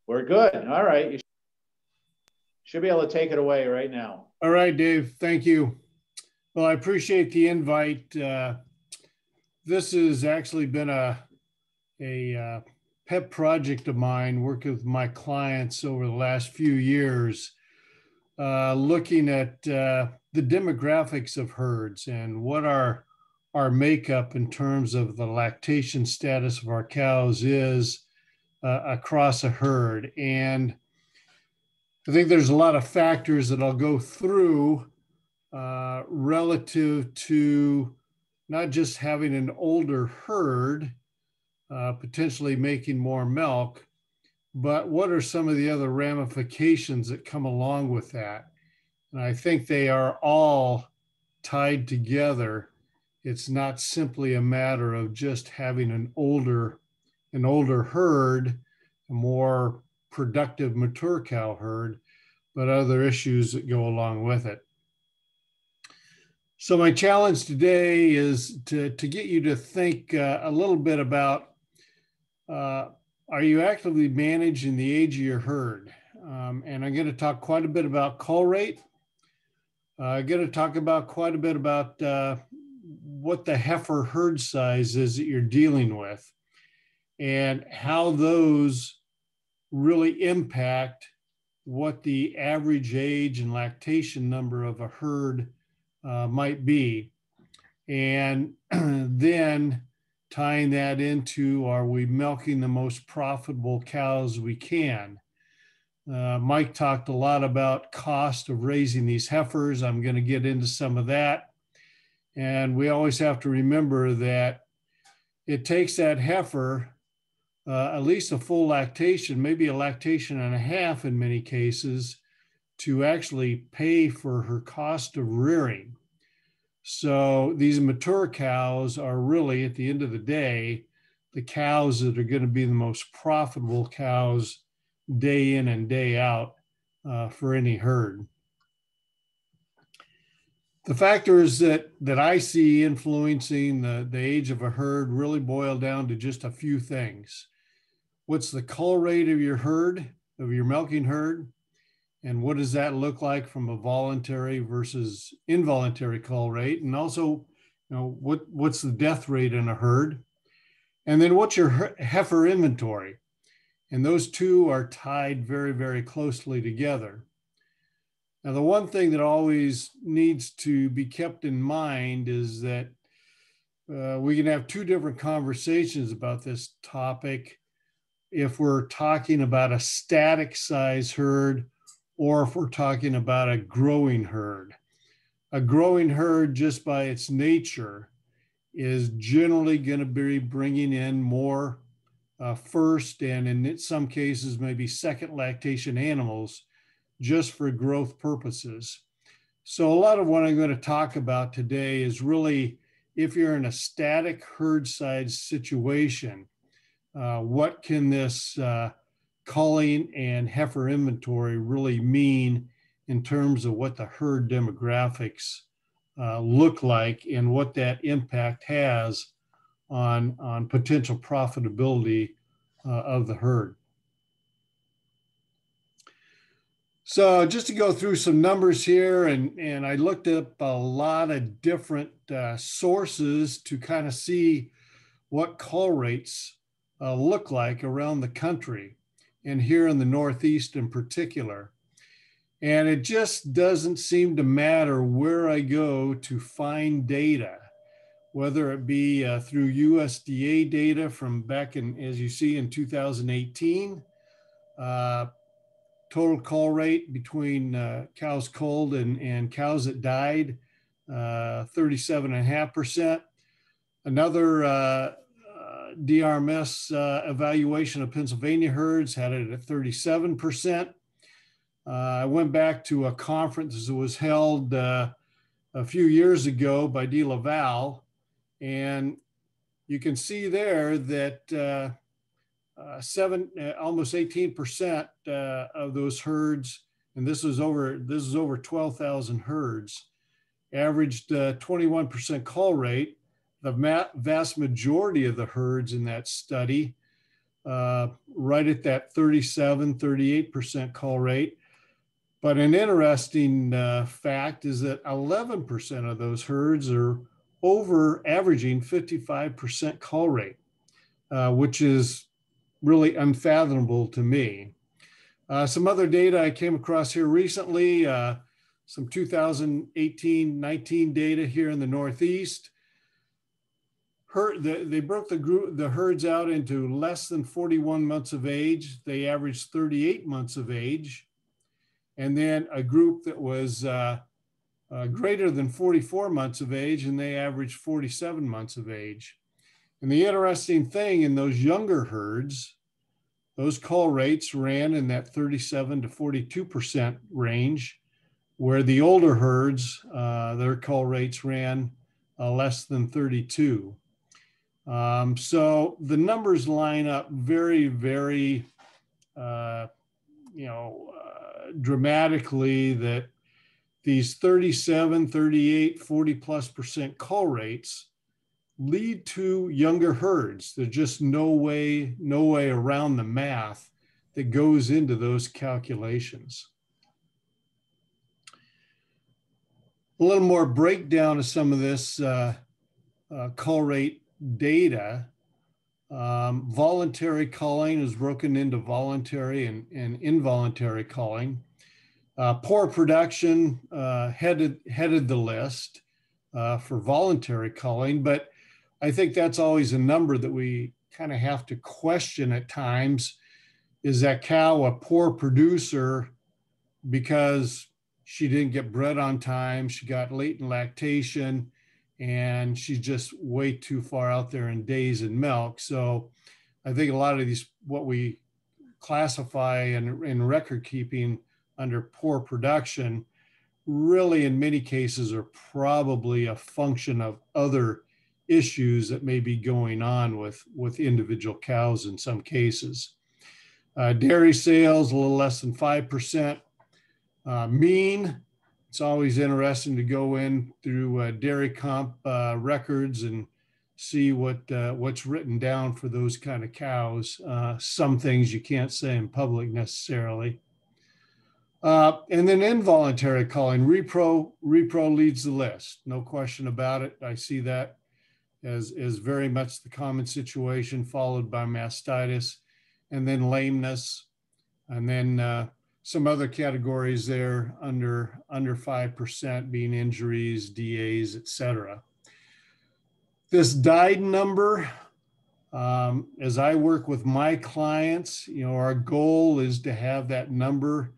We're good. All right. You should be able to take it away right now. All right, Dave. Thank you. Well, I appreciate the invite. Uh, this has actually been a a uh, pet project of mine, working with my clients over the last few years, uh, looking at uh, the demographics of herds and what our our makeup in terms of the lactation status of our cows is uh, across a herd. And I think there's a lot of factors that I'll go through uh, relative to not just having an older herd, uh, potentially making more milk, but what are some of the other ramifications that come along with that? And I think they are all tied together. It's not simply a matter of just having an older, an older herd, a more productive mature cow herd, but other issues that go along with it. So my challenge today is to, to get you to think uh, a little bit about, uh, are you actively managing the age of your herd? Um, and I'm going to talk quite a bit about cull rate. Uh, I'm going to talk about quite a bit about uh, what the heifer herd size is that you're dealing with and how those really impact what the average age and lactation number of a herd uh, might be. And then tying that into are we milking the most profitable cows we can? Uh, Mike talked a lot about cost of raising these heifers. I'm going to get into some of that. And we always have to remember that it takes that heifer uh, at least a full lactation, maybe a lactation and a half in many cases, to actually pay for her cost of rearing. So these mature cows are really, at the end of the day, the cows that are going to be the most profitable cows day in and day out uh, for any herd. The factors that, that I see influencing the, the age of a herd really boil down to just a few things. what's the cull rate of your herd, of your milking herd, and what does that look like from a voluntary versus involuntary cull rate, and also, you know, what what's the death rate in a herd, and then what's your heifer inventory, and those two are tied very very closely together. Now, the one thing that always needs to be kept in mind is that uh, we can have two different conversations about this topic if we're talking about a static size herd or if we're talking about a growing herd. A growing herd, just by its nature, is generally going to be bringing in more uh, first and in some cases, maybe second lactation animals just for growth purposes. So, a lot of what I'm going to talk about today is really if you're in a static herd size situation, uh, what can this uh, culling and heifer inventory really mean in terms of what the herd demographics uh, look like and what that impact has on, on potential profitability uh, of the herd. So just to go through some numbers here, and, and I looked up a lot of different uh, sources to kind of see what cull rates uh, look like around the country and here in the Northeast in particular. And it just doesn't seem to matter where I go to find data, whether it be uh, through USDA data from back in, as you see, in 2018, uh, total cull rate between uh, cows culled and, and cows that died, uh, 37.5%. Another uh, uh DRMS uh, evaluation of Pennsylvania herds had it at 37%. Uh, I went back to a conference that was held a few years ago by DeLaval, and you can see there that uh, seven, uh, almost 18% uh, of those herds, and this is over, this is over 12,000 herds, averaged 21% cull rate. The vast majority of the herds in that study, uh, right at that 37, 38% cull rate. But an interesting uh, fact is that 11% of those herds are over averaging 55% cull rate, uh, which is really unfathomable to me. Uh, some other data I came across here recently, uh, some 2018-19 data here in the Northeast. Her, the, they broke the, group, the herds out into less than 41 months of age. They averaged 38 months of age. And then a group that was uh, uh greater than 44 months of age, and they averaged 47 months of age. And the interesting thing in those younger herds, those cull rates ran in that 37 to 42% range, where the older herds, uh, their cull rates ran uh, less than 32. Um, so the numbers line up very, very, uh, you know, uh, dramatically that these 37, 38, 40 plus percent cull rates lead to younger herds. There's just no way, no way around the math that goes into those calculations. A little more breakdown of some of this uh, uh, cull rate data. Um, voluntary culling is broken into voluntary and, and involuntary culling. Uh, poor production uh, headed, headed the list uh, for voluntary culling, but I think that's always a number that we kind of have to question at times. Is that cow a poor producer because she didn't get bred on time? She got late in lactation and she's just way too far out there in days and milk. So I think a lot of these, what we classify in, in record keeping under poor production, really in many cases are probably a function of other issues that may be going on with, with individual cows in some cases. Uh, dairy sales, a little less than 5%. Uh, mean, it's always interesting to go in through uh, dairy comp uh, records and see what uh, what's written down for those kind of cows. Uh, some things you can't say in public necessarily. And then involuntary culling, repro, repro leads the list, no question about it. I see that as, as very much the common situation, followed by mastitis, and then lameness, and then uh, some other categories there under under five percent being injuries, DAs, etc. This died number, um, as I work with my clients, you know, our goal is to have that number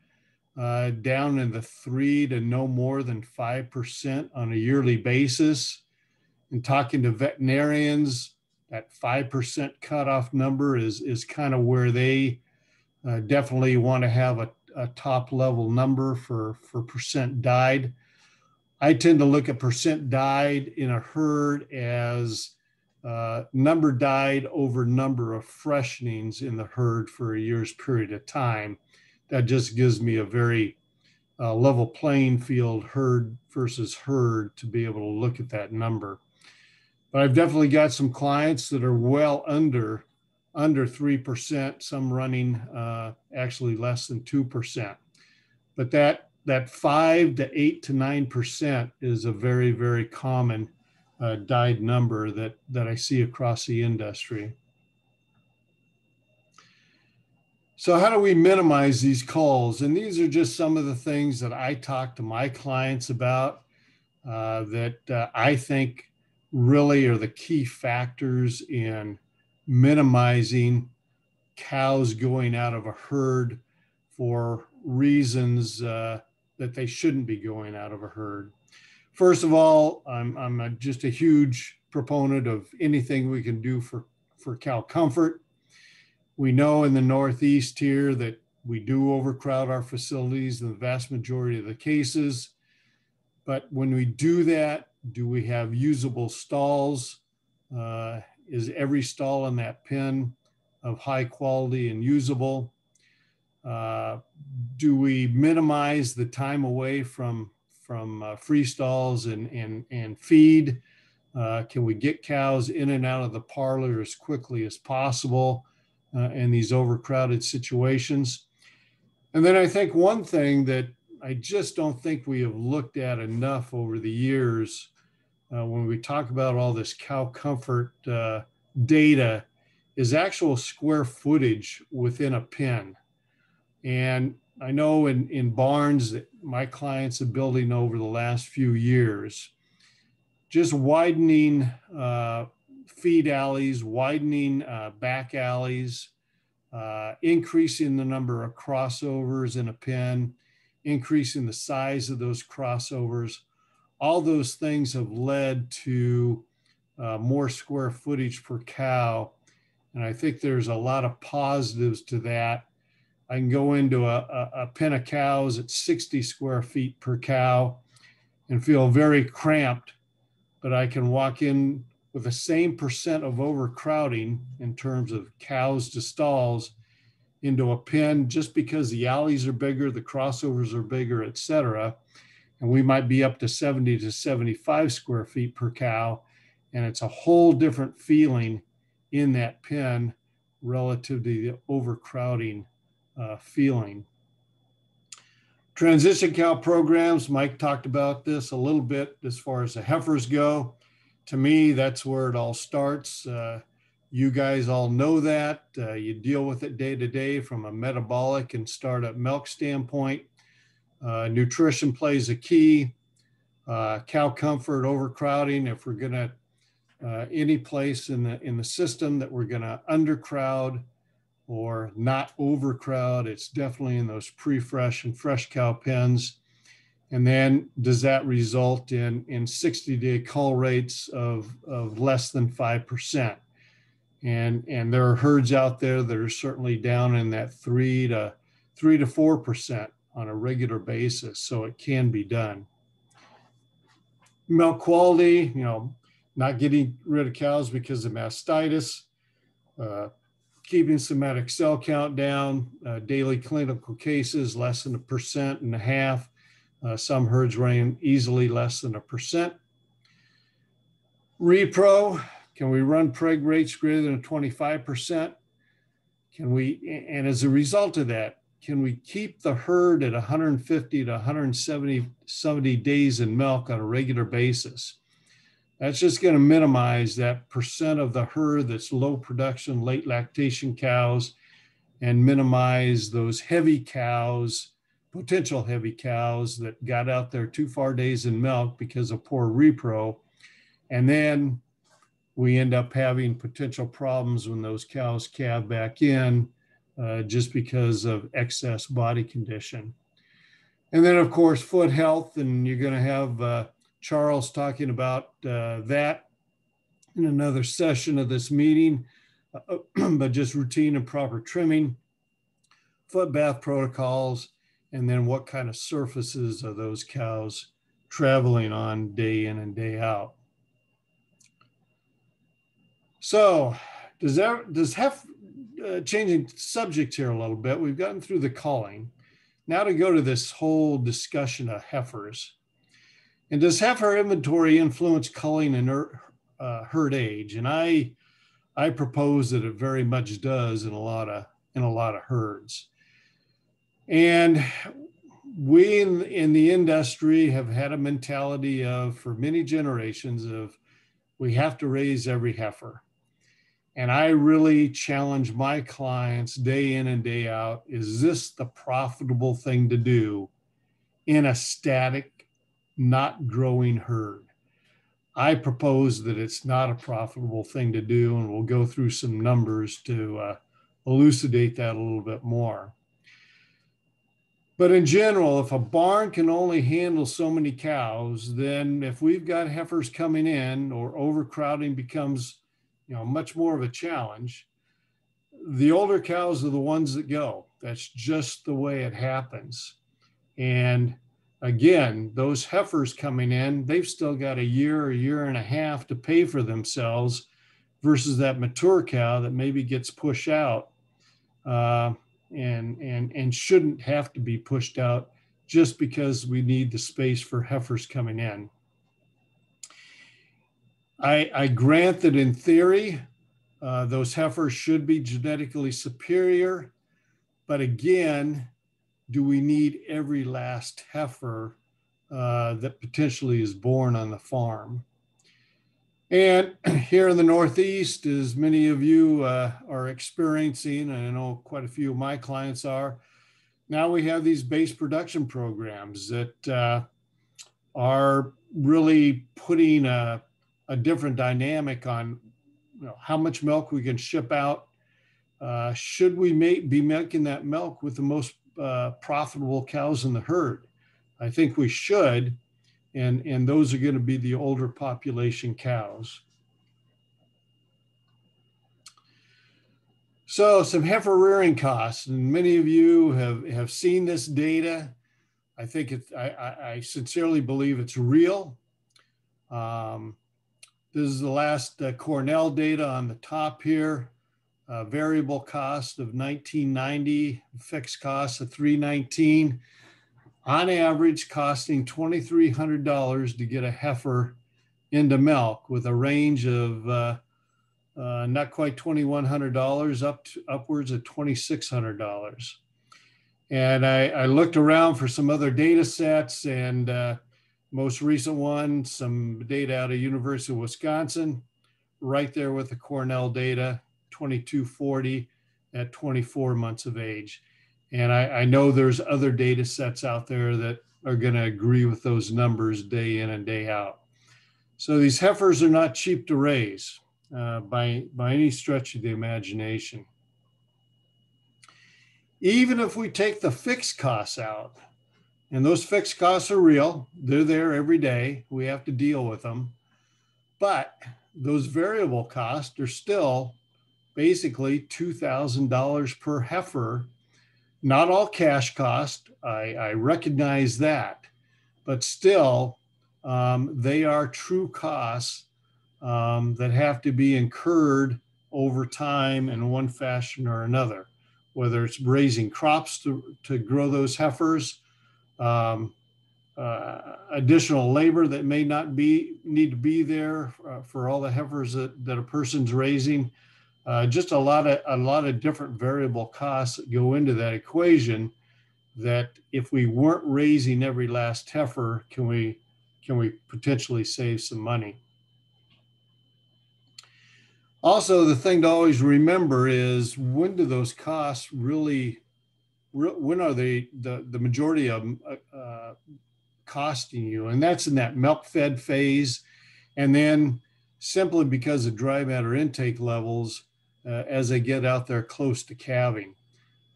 uh, down in the three to no more than 5% on a yearly basis. And talking to veterinarians, that 5% cutoff number is, is kind of where they uh, definitely want to have a, a top level number for, for percent died. I tend to look at percent died in a herd as uh, number died over number of freshenings in the herd for a year's period of time that just gives me a very uh, level playing field herd versus herd to be able to look at that number. But I've definitely got some clients that are well under under 3%, some running uh, actually less than 2%. But that that 5 to 8 to 9% is a very, very common uh, died number that, that I see across the industry. So, how do we minimize these calls? And these are just some of the things that I talk to my clients about uh, that uh, I think really are the key factors in minimizing cows going out of a herd for reasons uh, that they shouldn't be going out of a herd. First of all, I'm, I'm a, just a huge proponent of anything we can do for, for cow comfort. We know in the Northeast here that we do overcrowd our facilities in the vast majority of the cases. But when we do that, do we have usable stalls? Uh, is every stall in that pen of high quality and usable? Uh, do we minimize the time away from from uh, free stalls and and and feed? Uh, can we get cows in and out of the parlor as quickly as possible? uh, in these overcrowded situations. And then I think one thing that I just don't think we have looked at enough over the years uh, when we talk about all this cow comfort uh, data is actual square footage within a pen. And I know in, in barns that my clients are building over the last few years, just widening uh, feed alleys, widening uh, back alleys, uh, increasing the number of crossovers in a pen, increasing the size of those crossovers. All those things have led to uh, more square footage per cow. And I think there's a lot of positives to that. I can go into a, a, a pen of cows at 60 square feet per cow and feel very cramped, but I can walk in with the same percent of overcrowding in terms of cows to stalls into a pen just because the alleys are bigger, the crossovers are bigger, et cetera. And we might be up to 70 to 75 square feet per cow. And it's a whole different feeling in that pen relative to the overcrowding uh, feeling. Transition cow programs, Mike talked about this a little bit as far as the heifers go to me, that's where it all starts. Uh, you guys all know that. Uh, you deal with it day to day from a metabolic and startup milk standpoint. Uh, nutrition plays a key. Uh, cow comfort, overcrowding. If we're going to uh, any place in the in the system that we're going to undercrowd or not overcrowd, it's definitely in those pre-fresh and fresh cow pens. And then does that result in, in 60 day cull rates of, of less than 5%? And, and there are herds out there that are certainly down in that three to three to 4% on a regular basis. So it can be done. Milk quality, you know, not getting rid of cows because of mastitis, uh, keeping somatic cell count down, uh, daily clinical cases less than a percent and a half, uh, some herds running easily less than a percent. Repro, Can we run preg rates greater than 25%? Can we, and as a result of that, can we keep the herd at 150 to 170 70 days in milk on a regular basis? That's just going to minimize that percent of the herd that's low production, late lactation cows and minimize those heavy cows, potential heavy cows that got out there too far days in milk because of poor repro. And then we end up having potential problems when those cows calve back in uh, just because of excess body condition. And then, of course, foot health, and you're going to have uh, Charles talking about uh, that in another session of this meeting, uh, but just routine and proper trimming, foot bath protocols, and then what kind of surfaces are those cows traveling on day in and day out. So does that, does have, uh, changing subject here a little bit, we've gotten through the culling. Now to go to this whole discussion of heifers. And does heifer inventory influence culling and uh, herd age? And I, I propose that it very much does in a lot of in a lot of herds. And we in, in the industry have had a mentality of for many generations of we have to raise every heifer. And I really challenge my clients day in and day out is this the profitable thing to do in a static not growing herd. I propose that it's not a profitable thing to do, and we'll go through some numbers to uh, elucidate that a little bit more. But in general, if a barn can only handle so many cows, then if we've got heifers coming in or overcrowding becomes, you know, much more of a challenge, the older cows are the ones that go. That's just the way it happens. And again, those heifers coming in, they've still got a year, a year and a half to pay for themselves versus that mature cow that maybe gets pushed out uh, and, and, and shouldn't have to be pushed out just because we need the space for heifers coming in. I, I grant that in theory, uh, those heifers should be genetically superior, but again, do we need every last heifer uh, that potentially is born on the farm? And here in the Northeast, as many of you uh, are experiencing, and I know quite a few of my clients are, now we have these base production programs that uh, are really putting a, a, different dynamic on you know, how much milk we can ship out. Uh, should we make, be making that milk with the most uh, profitable cows in the herd. I think we should, and, and those are going to be the older population cows. So some heifer rearing costs, and many of you have, have seen this data. I think it, I, I sincerely believe it's real. Um, this is the last uh, Cornell data on the top here uh, variable cost of 1990, fixed cost of 319, on average costing $2,300 to get a heifer into milk with a range of uh, uh, not quite $2,100 up to upwards of $2,600. And I, I, looked around for some other data sets and uh, most recent one, some data out of University of Wisconsin, right there with the Cornell data, 2240 at 24 months of age. And I, I know there's other data sets out there that are going to agree with those numbers day in and day out. So these heifers are not cheap to raise uh, by, by any stretch of the imagination. Even if we take the fixed costs out, and those fixed costs are real, they're there every day, we have to deal with them. But those variable costs are still basically $2,000 per heifer. Not all cash cost, I, I recognize that, but still, um, they are true costs um, that have to be incurred over time in one fashion or another, whether it's raising crops to, to grow those heifers, um, uh, additional labor that may not be need to be there uh, for all the heifers that, that a person's raising. Uh, just a lot of a lot of different variable costs that go into that equation. That if we weren't raising every last heifer, can we can we potentially save some money? Also, the thing to always remember is when do those costs really, when are they the, the majority of them uh, uh, costing you? And that's in that milk fed phase. And then simply because of dry matter intake levels uh, as they get out there close to calving.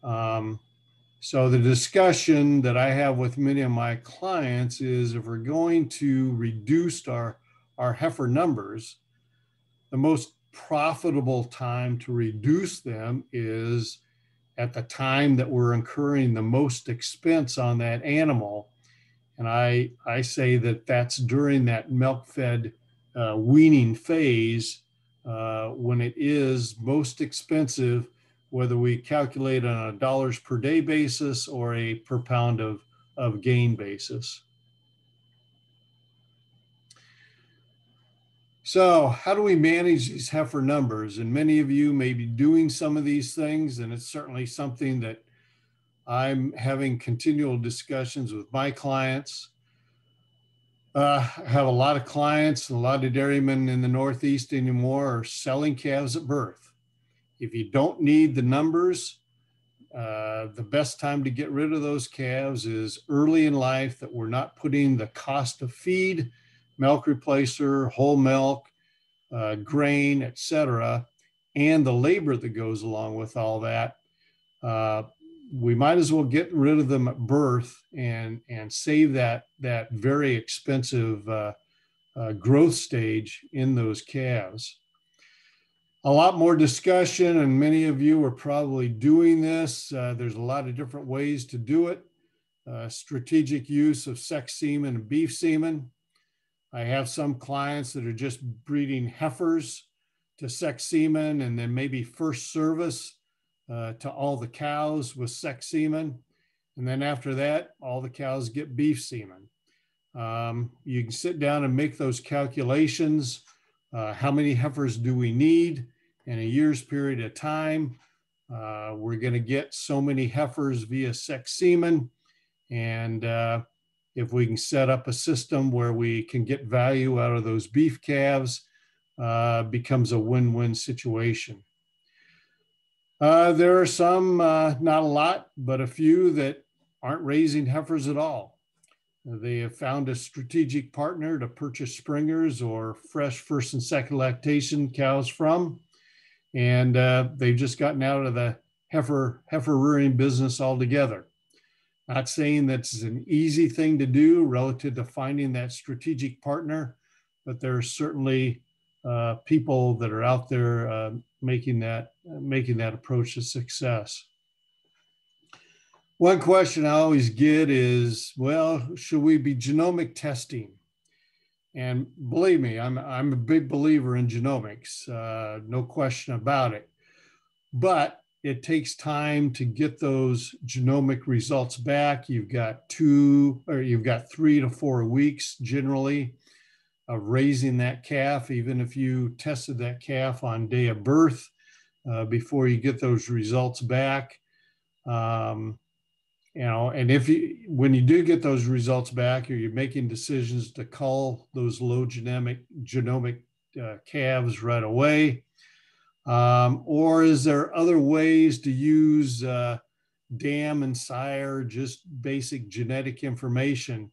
Um, so the discussion that I have with many of my clients is if we're going to reduce our, our heifer numbers, the most profitable time to reduce them is at the time that we're incurring the most expense on that animal. And I, I say that that's during that milk fed uh, weaning phase uh, when it is most expensive, whether we calculate on a dollars per day basis or a per pound of, of gain basis. So, how do we manage these heifer numbers? And many of you may be doing some of these things, and it's certainly something that I'm having continual discussions with my clients. Uh, I have a lot of clients, a lot of dairymen in the Northeast anymore are selling calves at birth. If you don't need the numbers, uh, the best time to get rid of those calves is early in life that we're not putting the cost of feed milk replacer, whole milk, uh, grain, etc., and the labor that goes along with all that, uh, we might as well get rid of them at birth and and save that that very expensive uh, uh growth stage in those calves. A lot more discussion, and many of you are probably doing this. Uh, there's a lot of different ways to do it. Uh, strategic use of sex semen and beef semen. I have some clients that are just breeding heifers to sex semen and then maybe first service uh, to all the cows with sex semen. And then after that, all the cows get beef semen. Um, you can sit down and make those calculations. Uh, how many heifers do we need in a year's period of time? Uh, we're going to get so many heifers via sex semen. And uh, if we can set up a system where we can get value out of those beef calves, uh, becomes a win-win situation. Uh, there are some, uh, not a lot, but a few that aren't raising heifers at all. They have found a strategic partner to purchase springers or fresh first and second lactation cows from, and uh, they've just gotten out of the heifer heifer rearing business altogether. Not saying that's an easy thing to do relative to finding that strategic partner, but there are certainly uh, people that are out there uh, making that making that approach a success. One question I always get is, well, should we be genomic testing? And believe me, I'm I'm a big believer in genomics, uh, no question about it. But it takes time to get those genomic results back. You've got two or you've got three to four weeks generally of raising that calf, even if you tested that calf on day of birth uh, before you get those results back. Um, you know, and if you, when you do get those results back, or you're making decisions to cull those low genomic genomic uh, calves right away, um, or is there other ways to use uh, dam and sire, just basic genetic information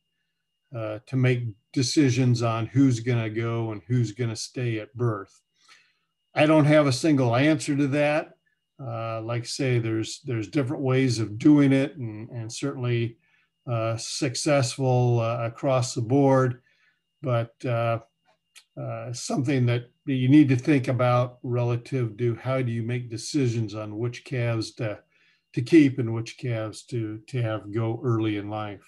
uh, to make decisions on who's going to go and who's going to stay at birth? I don't have a single answer to that. Uh, like I say, there's there's different ways of doing it, and, and certainly uh, successful uh, across the board. But uh, something that you need to think about relative to how do you make decisions on which calves to, to keep and which calves to, to have go early in life.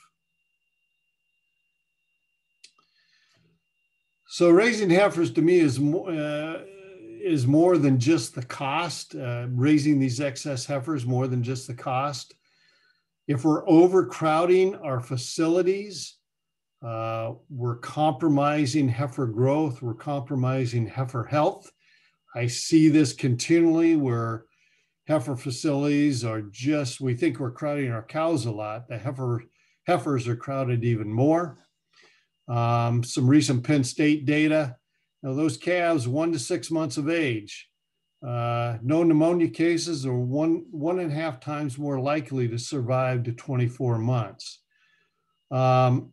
So raising heifers to me is more, uh, is more than just the cost. Uh, raising these excess heifers more than just the cost. If we're overcrowding our facilities, Uh, we're compromising heifer growth, we're compromising heifer health. I see this continually where heifer facilities are just, we think we're crowding our cows a lot. The heifer, heifers are crowded even more. Um, some recent Penn State data. Now, those calves, one to six months of age, uh, no pneumonia cases are one, one and a half times more likely to survive to 24 months. Um,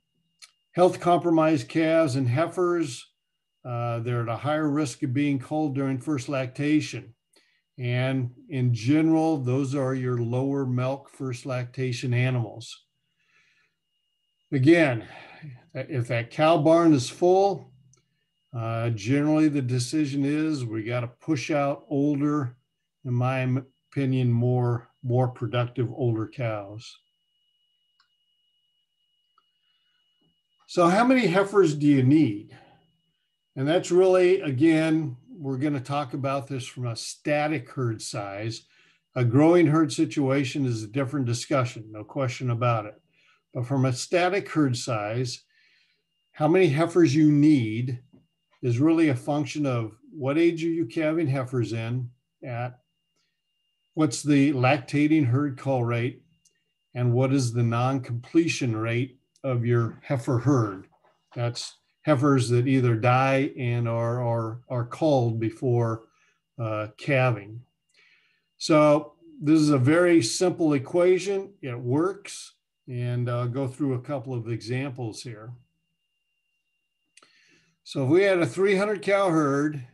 health compromised calves and heifers, uh, they're at a higher risk of being culled during first lactation. And in general, those are your lower milk first lactation animals. Again, if that cow barn is full, uh, generally the decision is we got to push out older, in my opinion, more, more productive older cows. So how many heifers do you need? And that's really, again, we're going to talk about this from a static herd size. A growing herd situation is a different discussion, no question about it. But from a static herd size, how many heifers you need is really a function of what age are you calving heifers in at, what's the lactating herd cull rate, and what is the non-completion rate of your heifer herd. That's heifers that either die and are, are, are culled before uh, calving. So this is a very simple equation. It works. And I'll go through a couple of examples here. So if we had a 300 cow herd,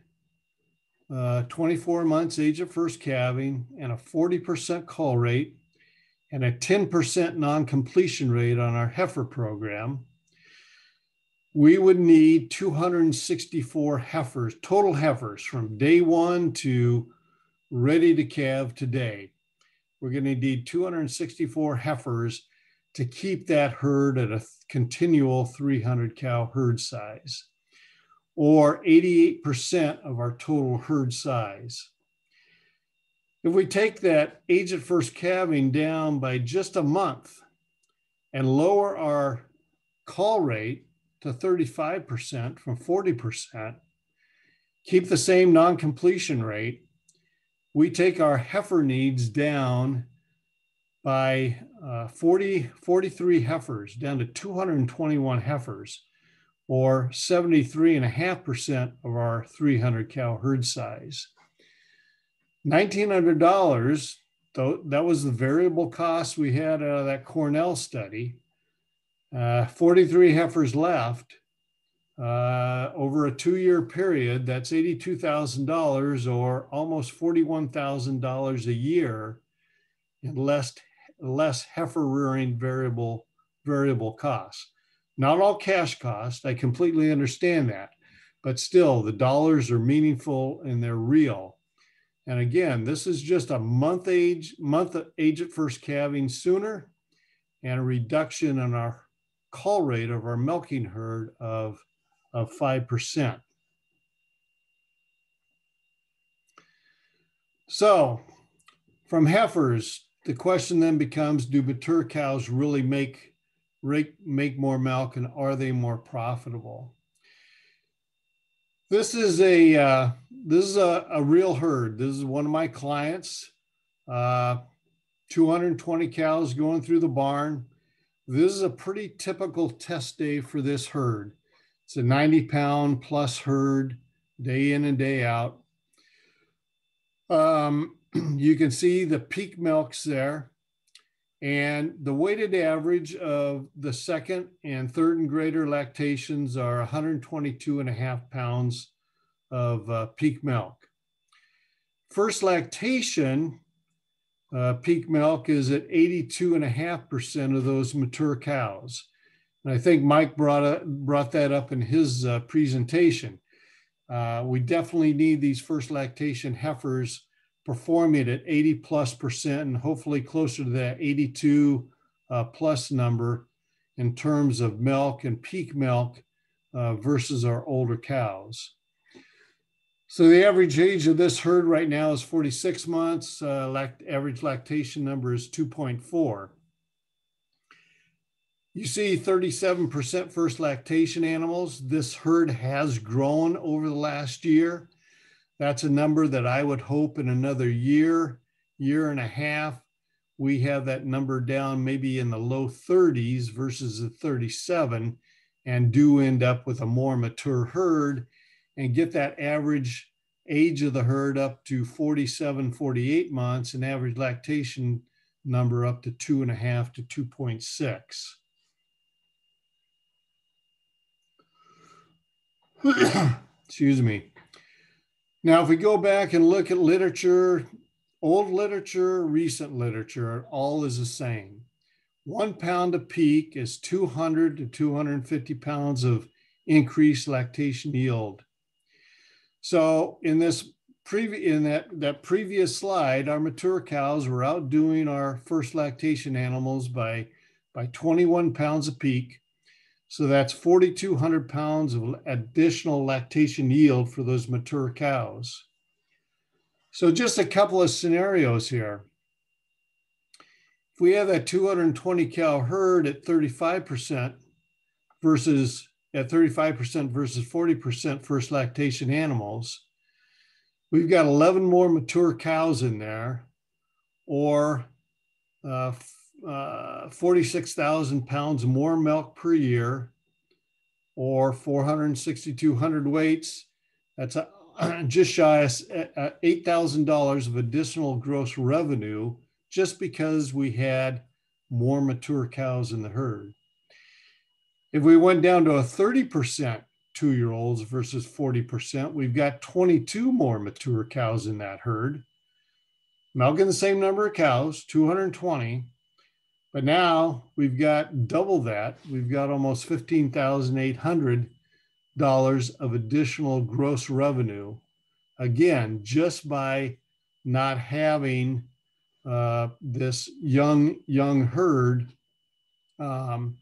uh, 24 months age of first calving, and a 40% cull rate, and a 10% non-completion rate on our heifer program, we would need 264 heifers, total heifers from day one to ready to calve today. We're going to need 264 heifers to keep that herd at a continual 300 cow herd size, or 88% of our total herd size. If we take that age at first calving down by just a month and lower our cull rate to 35% from 40%, keep the same non completion rate, we take our heifer needs down by uh, 40, 43 heifers, down to 221 heifers, or 73.5% of our 300 cow herd size. $1,900, though, that was the variable cost we had out of that Cornell study. Uh, 43 heifers left uh, over a two year period. That's $82,000 or almost $41,000 a year in less, less heifer rearing variable, variable costs. Not all cash costs. I completely understand that. But still, the dollars are meaningful and they're real. And again, this is just a month age, month age at first calving sooner and a reduction in our cull rate of our milking herd of, of 5%. So from heifers, the question then becomes, do mature cows really make, make more milk and are they more profitable? This is a, uh, this is a, a, real herd. This is one of my clients, uh, 220 cows going through the barn. This is a pretty typical test day for this herd. It's a 90 pound plus herd day in and day out. Um, you can see the peak milks there and the weighted average of the second and third and greater lactations are 122 and a half pounds of uh, peak milk. First lactation uh, peak milk is at 82.5% of those mature cows. And I think Mike brought, brought that up in his uh, presentation. Uh, we definitely need these first lactation heifers performing at 80 plus percent and hopefully closer to that 82 uh, plus number in terms of milk and peak milk uh, versus our older cows. So the average age of this herd right now is 46 months. Uh, lact average lactation number is 2.4. You see 37% first lactation animals. This herd has grown over the last year. That's a number that I would hope in another year, year and a half, we have that number down maybe in the low 30s versus the 37 and do end up with a more mature herd and get that average age of the herd up to 47, 48 months and average lactation number up to two and a half to 2.6. Excuse me. Now, if we go back and look at literature, old literature, recent literature, all is the same. One pound of peak is 200 to 250 pounds of increased lactation yield. So in this previous in that, that previous slide, our mature cows were outdoing our first lactation animals by, by 21 pounds a peak so that's 4,200 pounds of additional lactation yield for those mature cows. So just a couple of scenarios here. If we have that 220 cow herd at 35% versus at 35% versus 40% first lactation animals, we've got 11 more mature cows in there or uh, uh, 46,000 pounds more milk per year or 4,6,200 weights. That's a, just shy of $8,000 of additional gross revenue just because we had more mature cows in the herd. If we went down to a 30% two year olds versus 40%, we've got 22 more mature cows in that herd. Milking the same number of cows, 220, but now we've got double that. We've got almost $15,800 of additional gross revenue. Again, just by not having uh, this young, young herd. Um,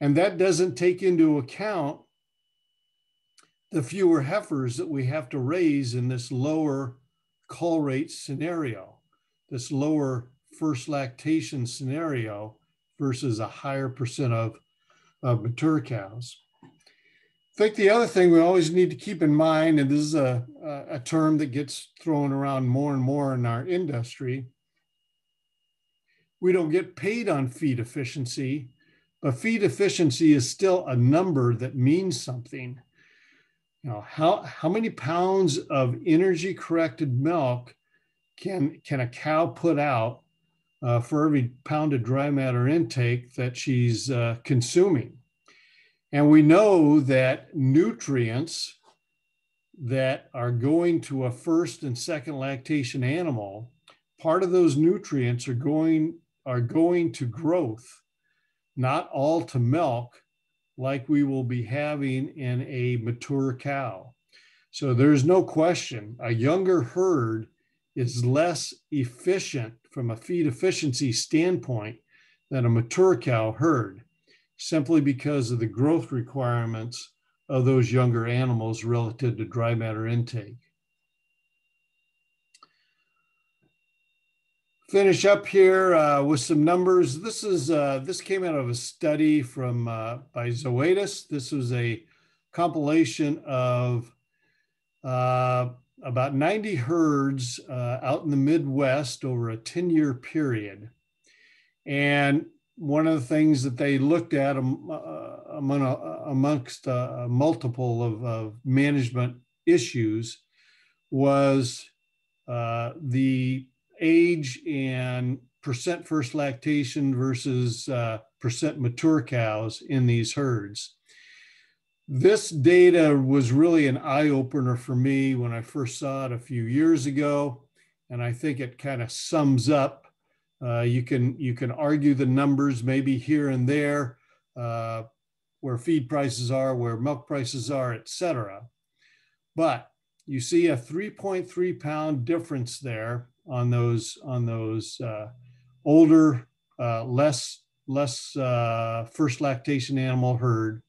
and that doesn't take into account the fewer heifers that we have to raise in this lower cull rate scenario, this lower first lactation scenario versus a higher percent of, of mature cows. I think the other thing we always need to keep in mind, and this is a, a term that gets thrown around more and more in our industry, we don't get paid on feed efficiency, but feed efficiency is still a number that means something. You know, how, how many pounds of energy corrected milk can, can a cow put out uh, for every pound of dry matter intake that she's uh, consuming. And we know that nutrients that are going to a first and second lactation animal, part of those nutrients are going, are going to growth, not all to milk like we will be having in a mature cow. So there's no question a younger herd is less efficient from a feed efficiency standpoint than a mature cow herd, simply because of the growth requirements of those younger animals relative to dry matter intake. Finish up here uh, with some numbers. This is uh, this came out of a study from uh, by Zoetis. This was a compilation of uh, about 90 herds uh, out in the Midwest over a 10 year period. And one of the things that they looked at um, among, amongst uh, multiple of, of, management issues was the age and percent first lactation versus uh, percent mature cows in these herds this data was really an eye opener for me when I first saw it a few years ago. And I think it kind of sums up. Uh, you can you can argue the numbers maybe here and there, uh, where feed prices are, where milk prices are, et cetera. But you see a 3.3 pound difference there on those on those uh, older, uh, less less uh, first lactation animal herd.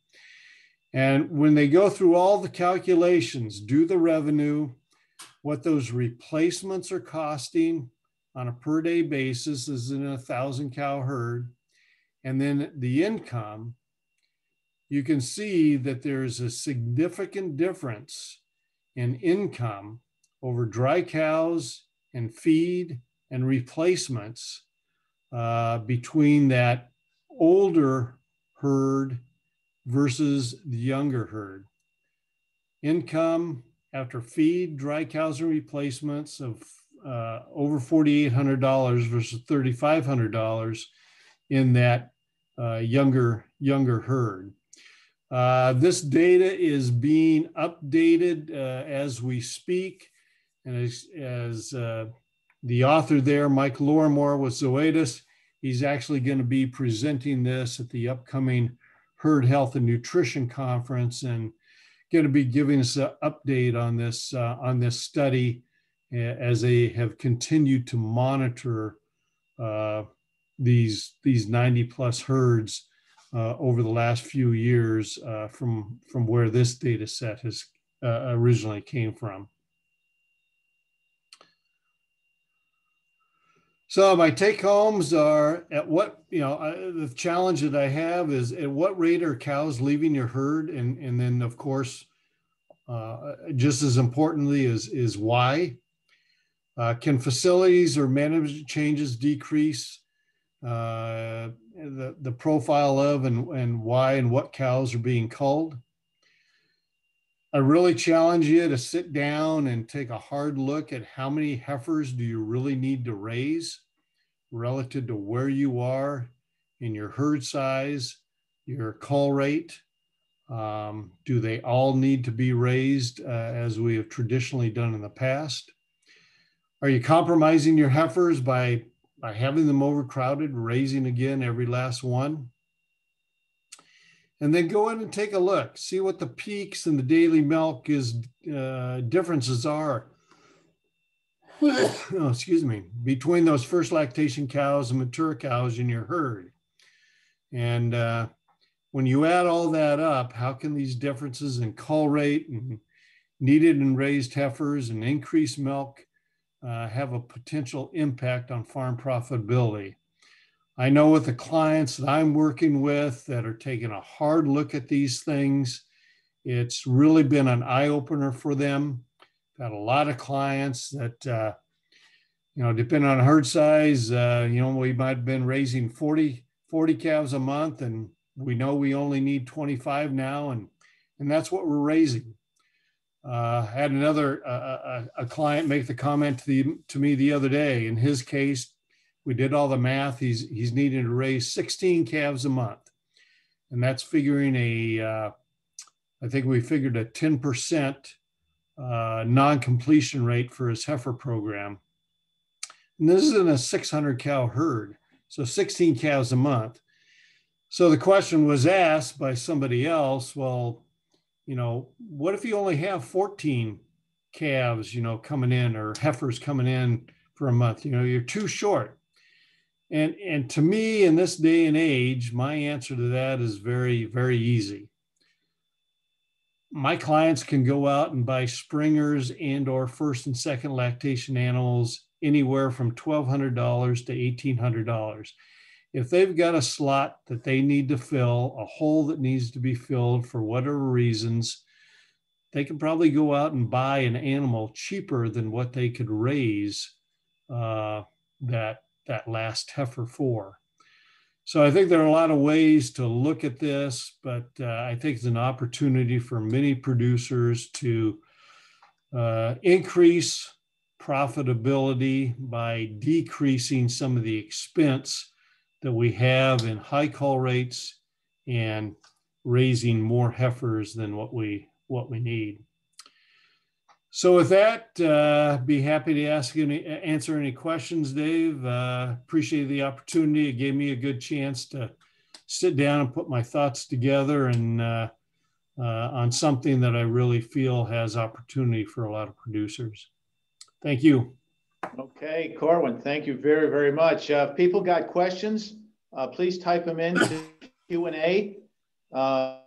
And when they go through all the calculations, do the revenue, what those replacements are costing on a per day basis is in a thousand cow herd, and then the income, you can see that there's a significant difference in income over dry cows and feed and replacements uh, between that older herd versus the younger herd. Income after feed, dry cows and replacements of uh, over $4,800 versus $3,500 in that uh, younger, younger herd. Uh, this data is being updated uh, as we speak. And as, as uh, the author there, Mike Lormore with Zoetis, he's actually going to be presenting this at the upcoming Herd Health and Nutrition Conference and going to be giving us an update on this, uh, on this study as they have continued to monitor uh, these, these 90 plus herds uh, over the last few years uh, from, from where this data set has uh, originally came from. So my take homes are at what, you know, the challenge that I have is at what rate are cows leaving your herd? And, and then of course, uh, just as importantly is, is why. Uh, can facilities or management changes decrease uh, the, the profile of and, and why and what cows are being culled. I really challenge you to sit down and take a hard look at how many heifers do you really need to raise relative to where you are in your herd size, your cull rate. Um, do they all need to be raised uh, as we have traditionally done in the past? Are you compromising your heifers by by having them overcrowded, raising again every last one. And then go in and take a look, see what the peaks and the daily milk is uh, differences are. oh, excuse me, between those first lactation cows and mature cows in your herd. And uh, when you add all that up, how can these differences in cull rate and needed and raised heifers and increased milk uh, have a potential impact on farm profitability. I know with the clients that I'm working with that are taking a hard look at these things, it's really been an eye opener for them. Got a lot of clients that, uh, you know, depending on herd size, uh, you know, we might have been raising 40, 40 calves a month and we know we only need 25 now and, and that's what we're raising. Uh, had another uh, a, a, client make the comment to the to me the other day. In his case, we did all the math. He's he's needing to raise 16 calves a month, and that's figuring a. Uh, I think we figured a 10% uh, non-completion rate for his heifer program. And this is in a 600 cow herd, so 16 calves a month. So the question was asked by somebody else. Well, you know, what if you only have 14 calves, you know, coming in or heifers coming in for a month? You know, you're too short. And and to me, in this day and age, my answer to that is very, very easy. My clients can go out and buy springers and or first and second lactation animals anywhere from $1,200 to $1,800 if they've got a slot that they need to fill, a hole that needs to be filled for whatever reasons, they can probably go out and buy an animal cheaper than what they could raise uh, that that last heifer for. So I think there are a lot of ways to look at this, but uh, I think it's an opportunity for many producers to uh, increase profitability by decreasing some of the expense that we have in high cull rates and raising more heifers than what we what we need. So with that, uh, be happy to ask any answer any questions, Dave. Uh, appreciate the opportunity. It gave me a good chance to sit down and put my thoughts together and uh, uh on something that I really feel has opportunity for a lot of producers. Thank you. Okay, Corwin, thank you very, very much. Uh, if people got questions, uh, please type them into Q&A. Uh,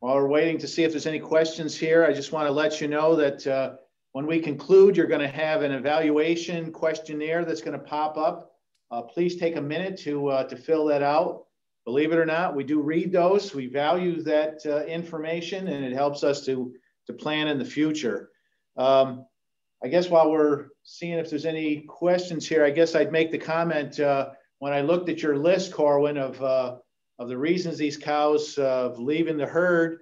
while we're waiting to see if there's any questions here, I just want to let you know that when we conclude, you're going to have an evaluation questionnaire that's going to pop up. Uh, please take a minute to, uh, to fill that out. believe it or not, we do read those. We value that uh, information and it helps us to, to plan in the future. Um, I guess while we're seeing if there's any questions here, I guess I'd make the comment uh, when I looked at your list, Corwin, of, uh, of the reasons these cows uh, leaving the herd,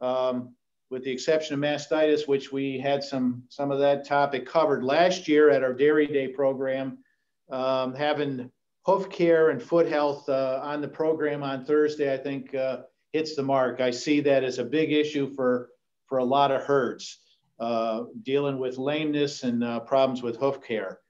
um, with the exception of mastitis, which we had some, some of that topic covered last year at our Dairy Day program, um, having hoof care and foot health uh, on the program on Thursday, I think uh, hits the mark. I see that as a big issue for, for a lot of herds uh, dealing with lameness and uh, problems with hoof care.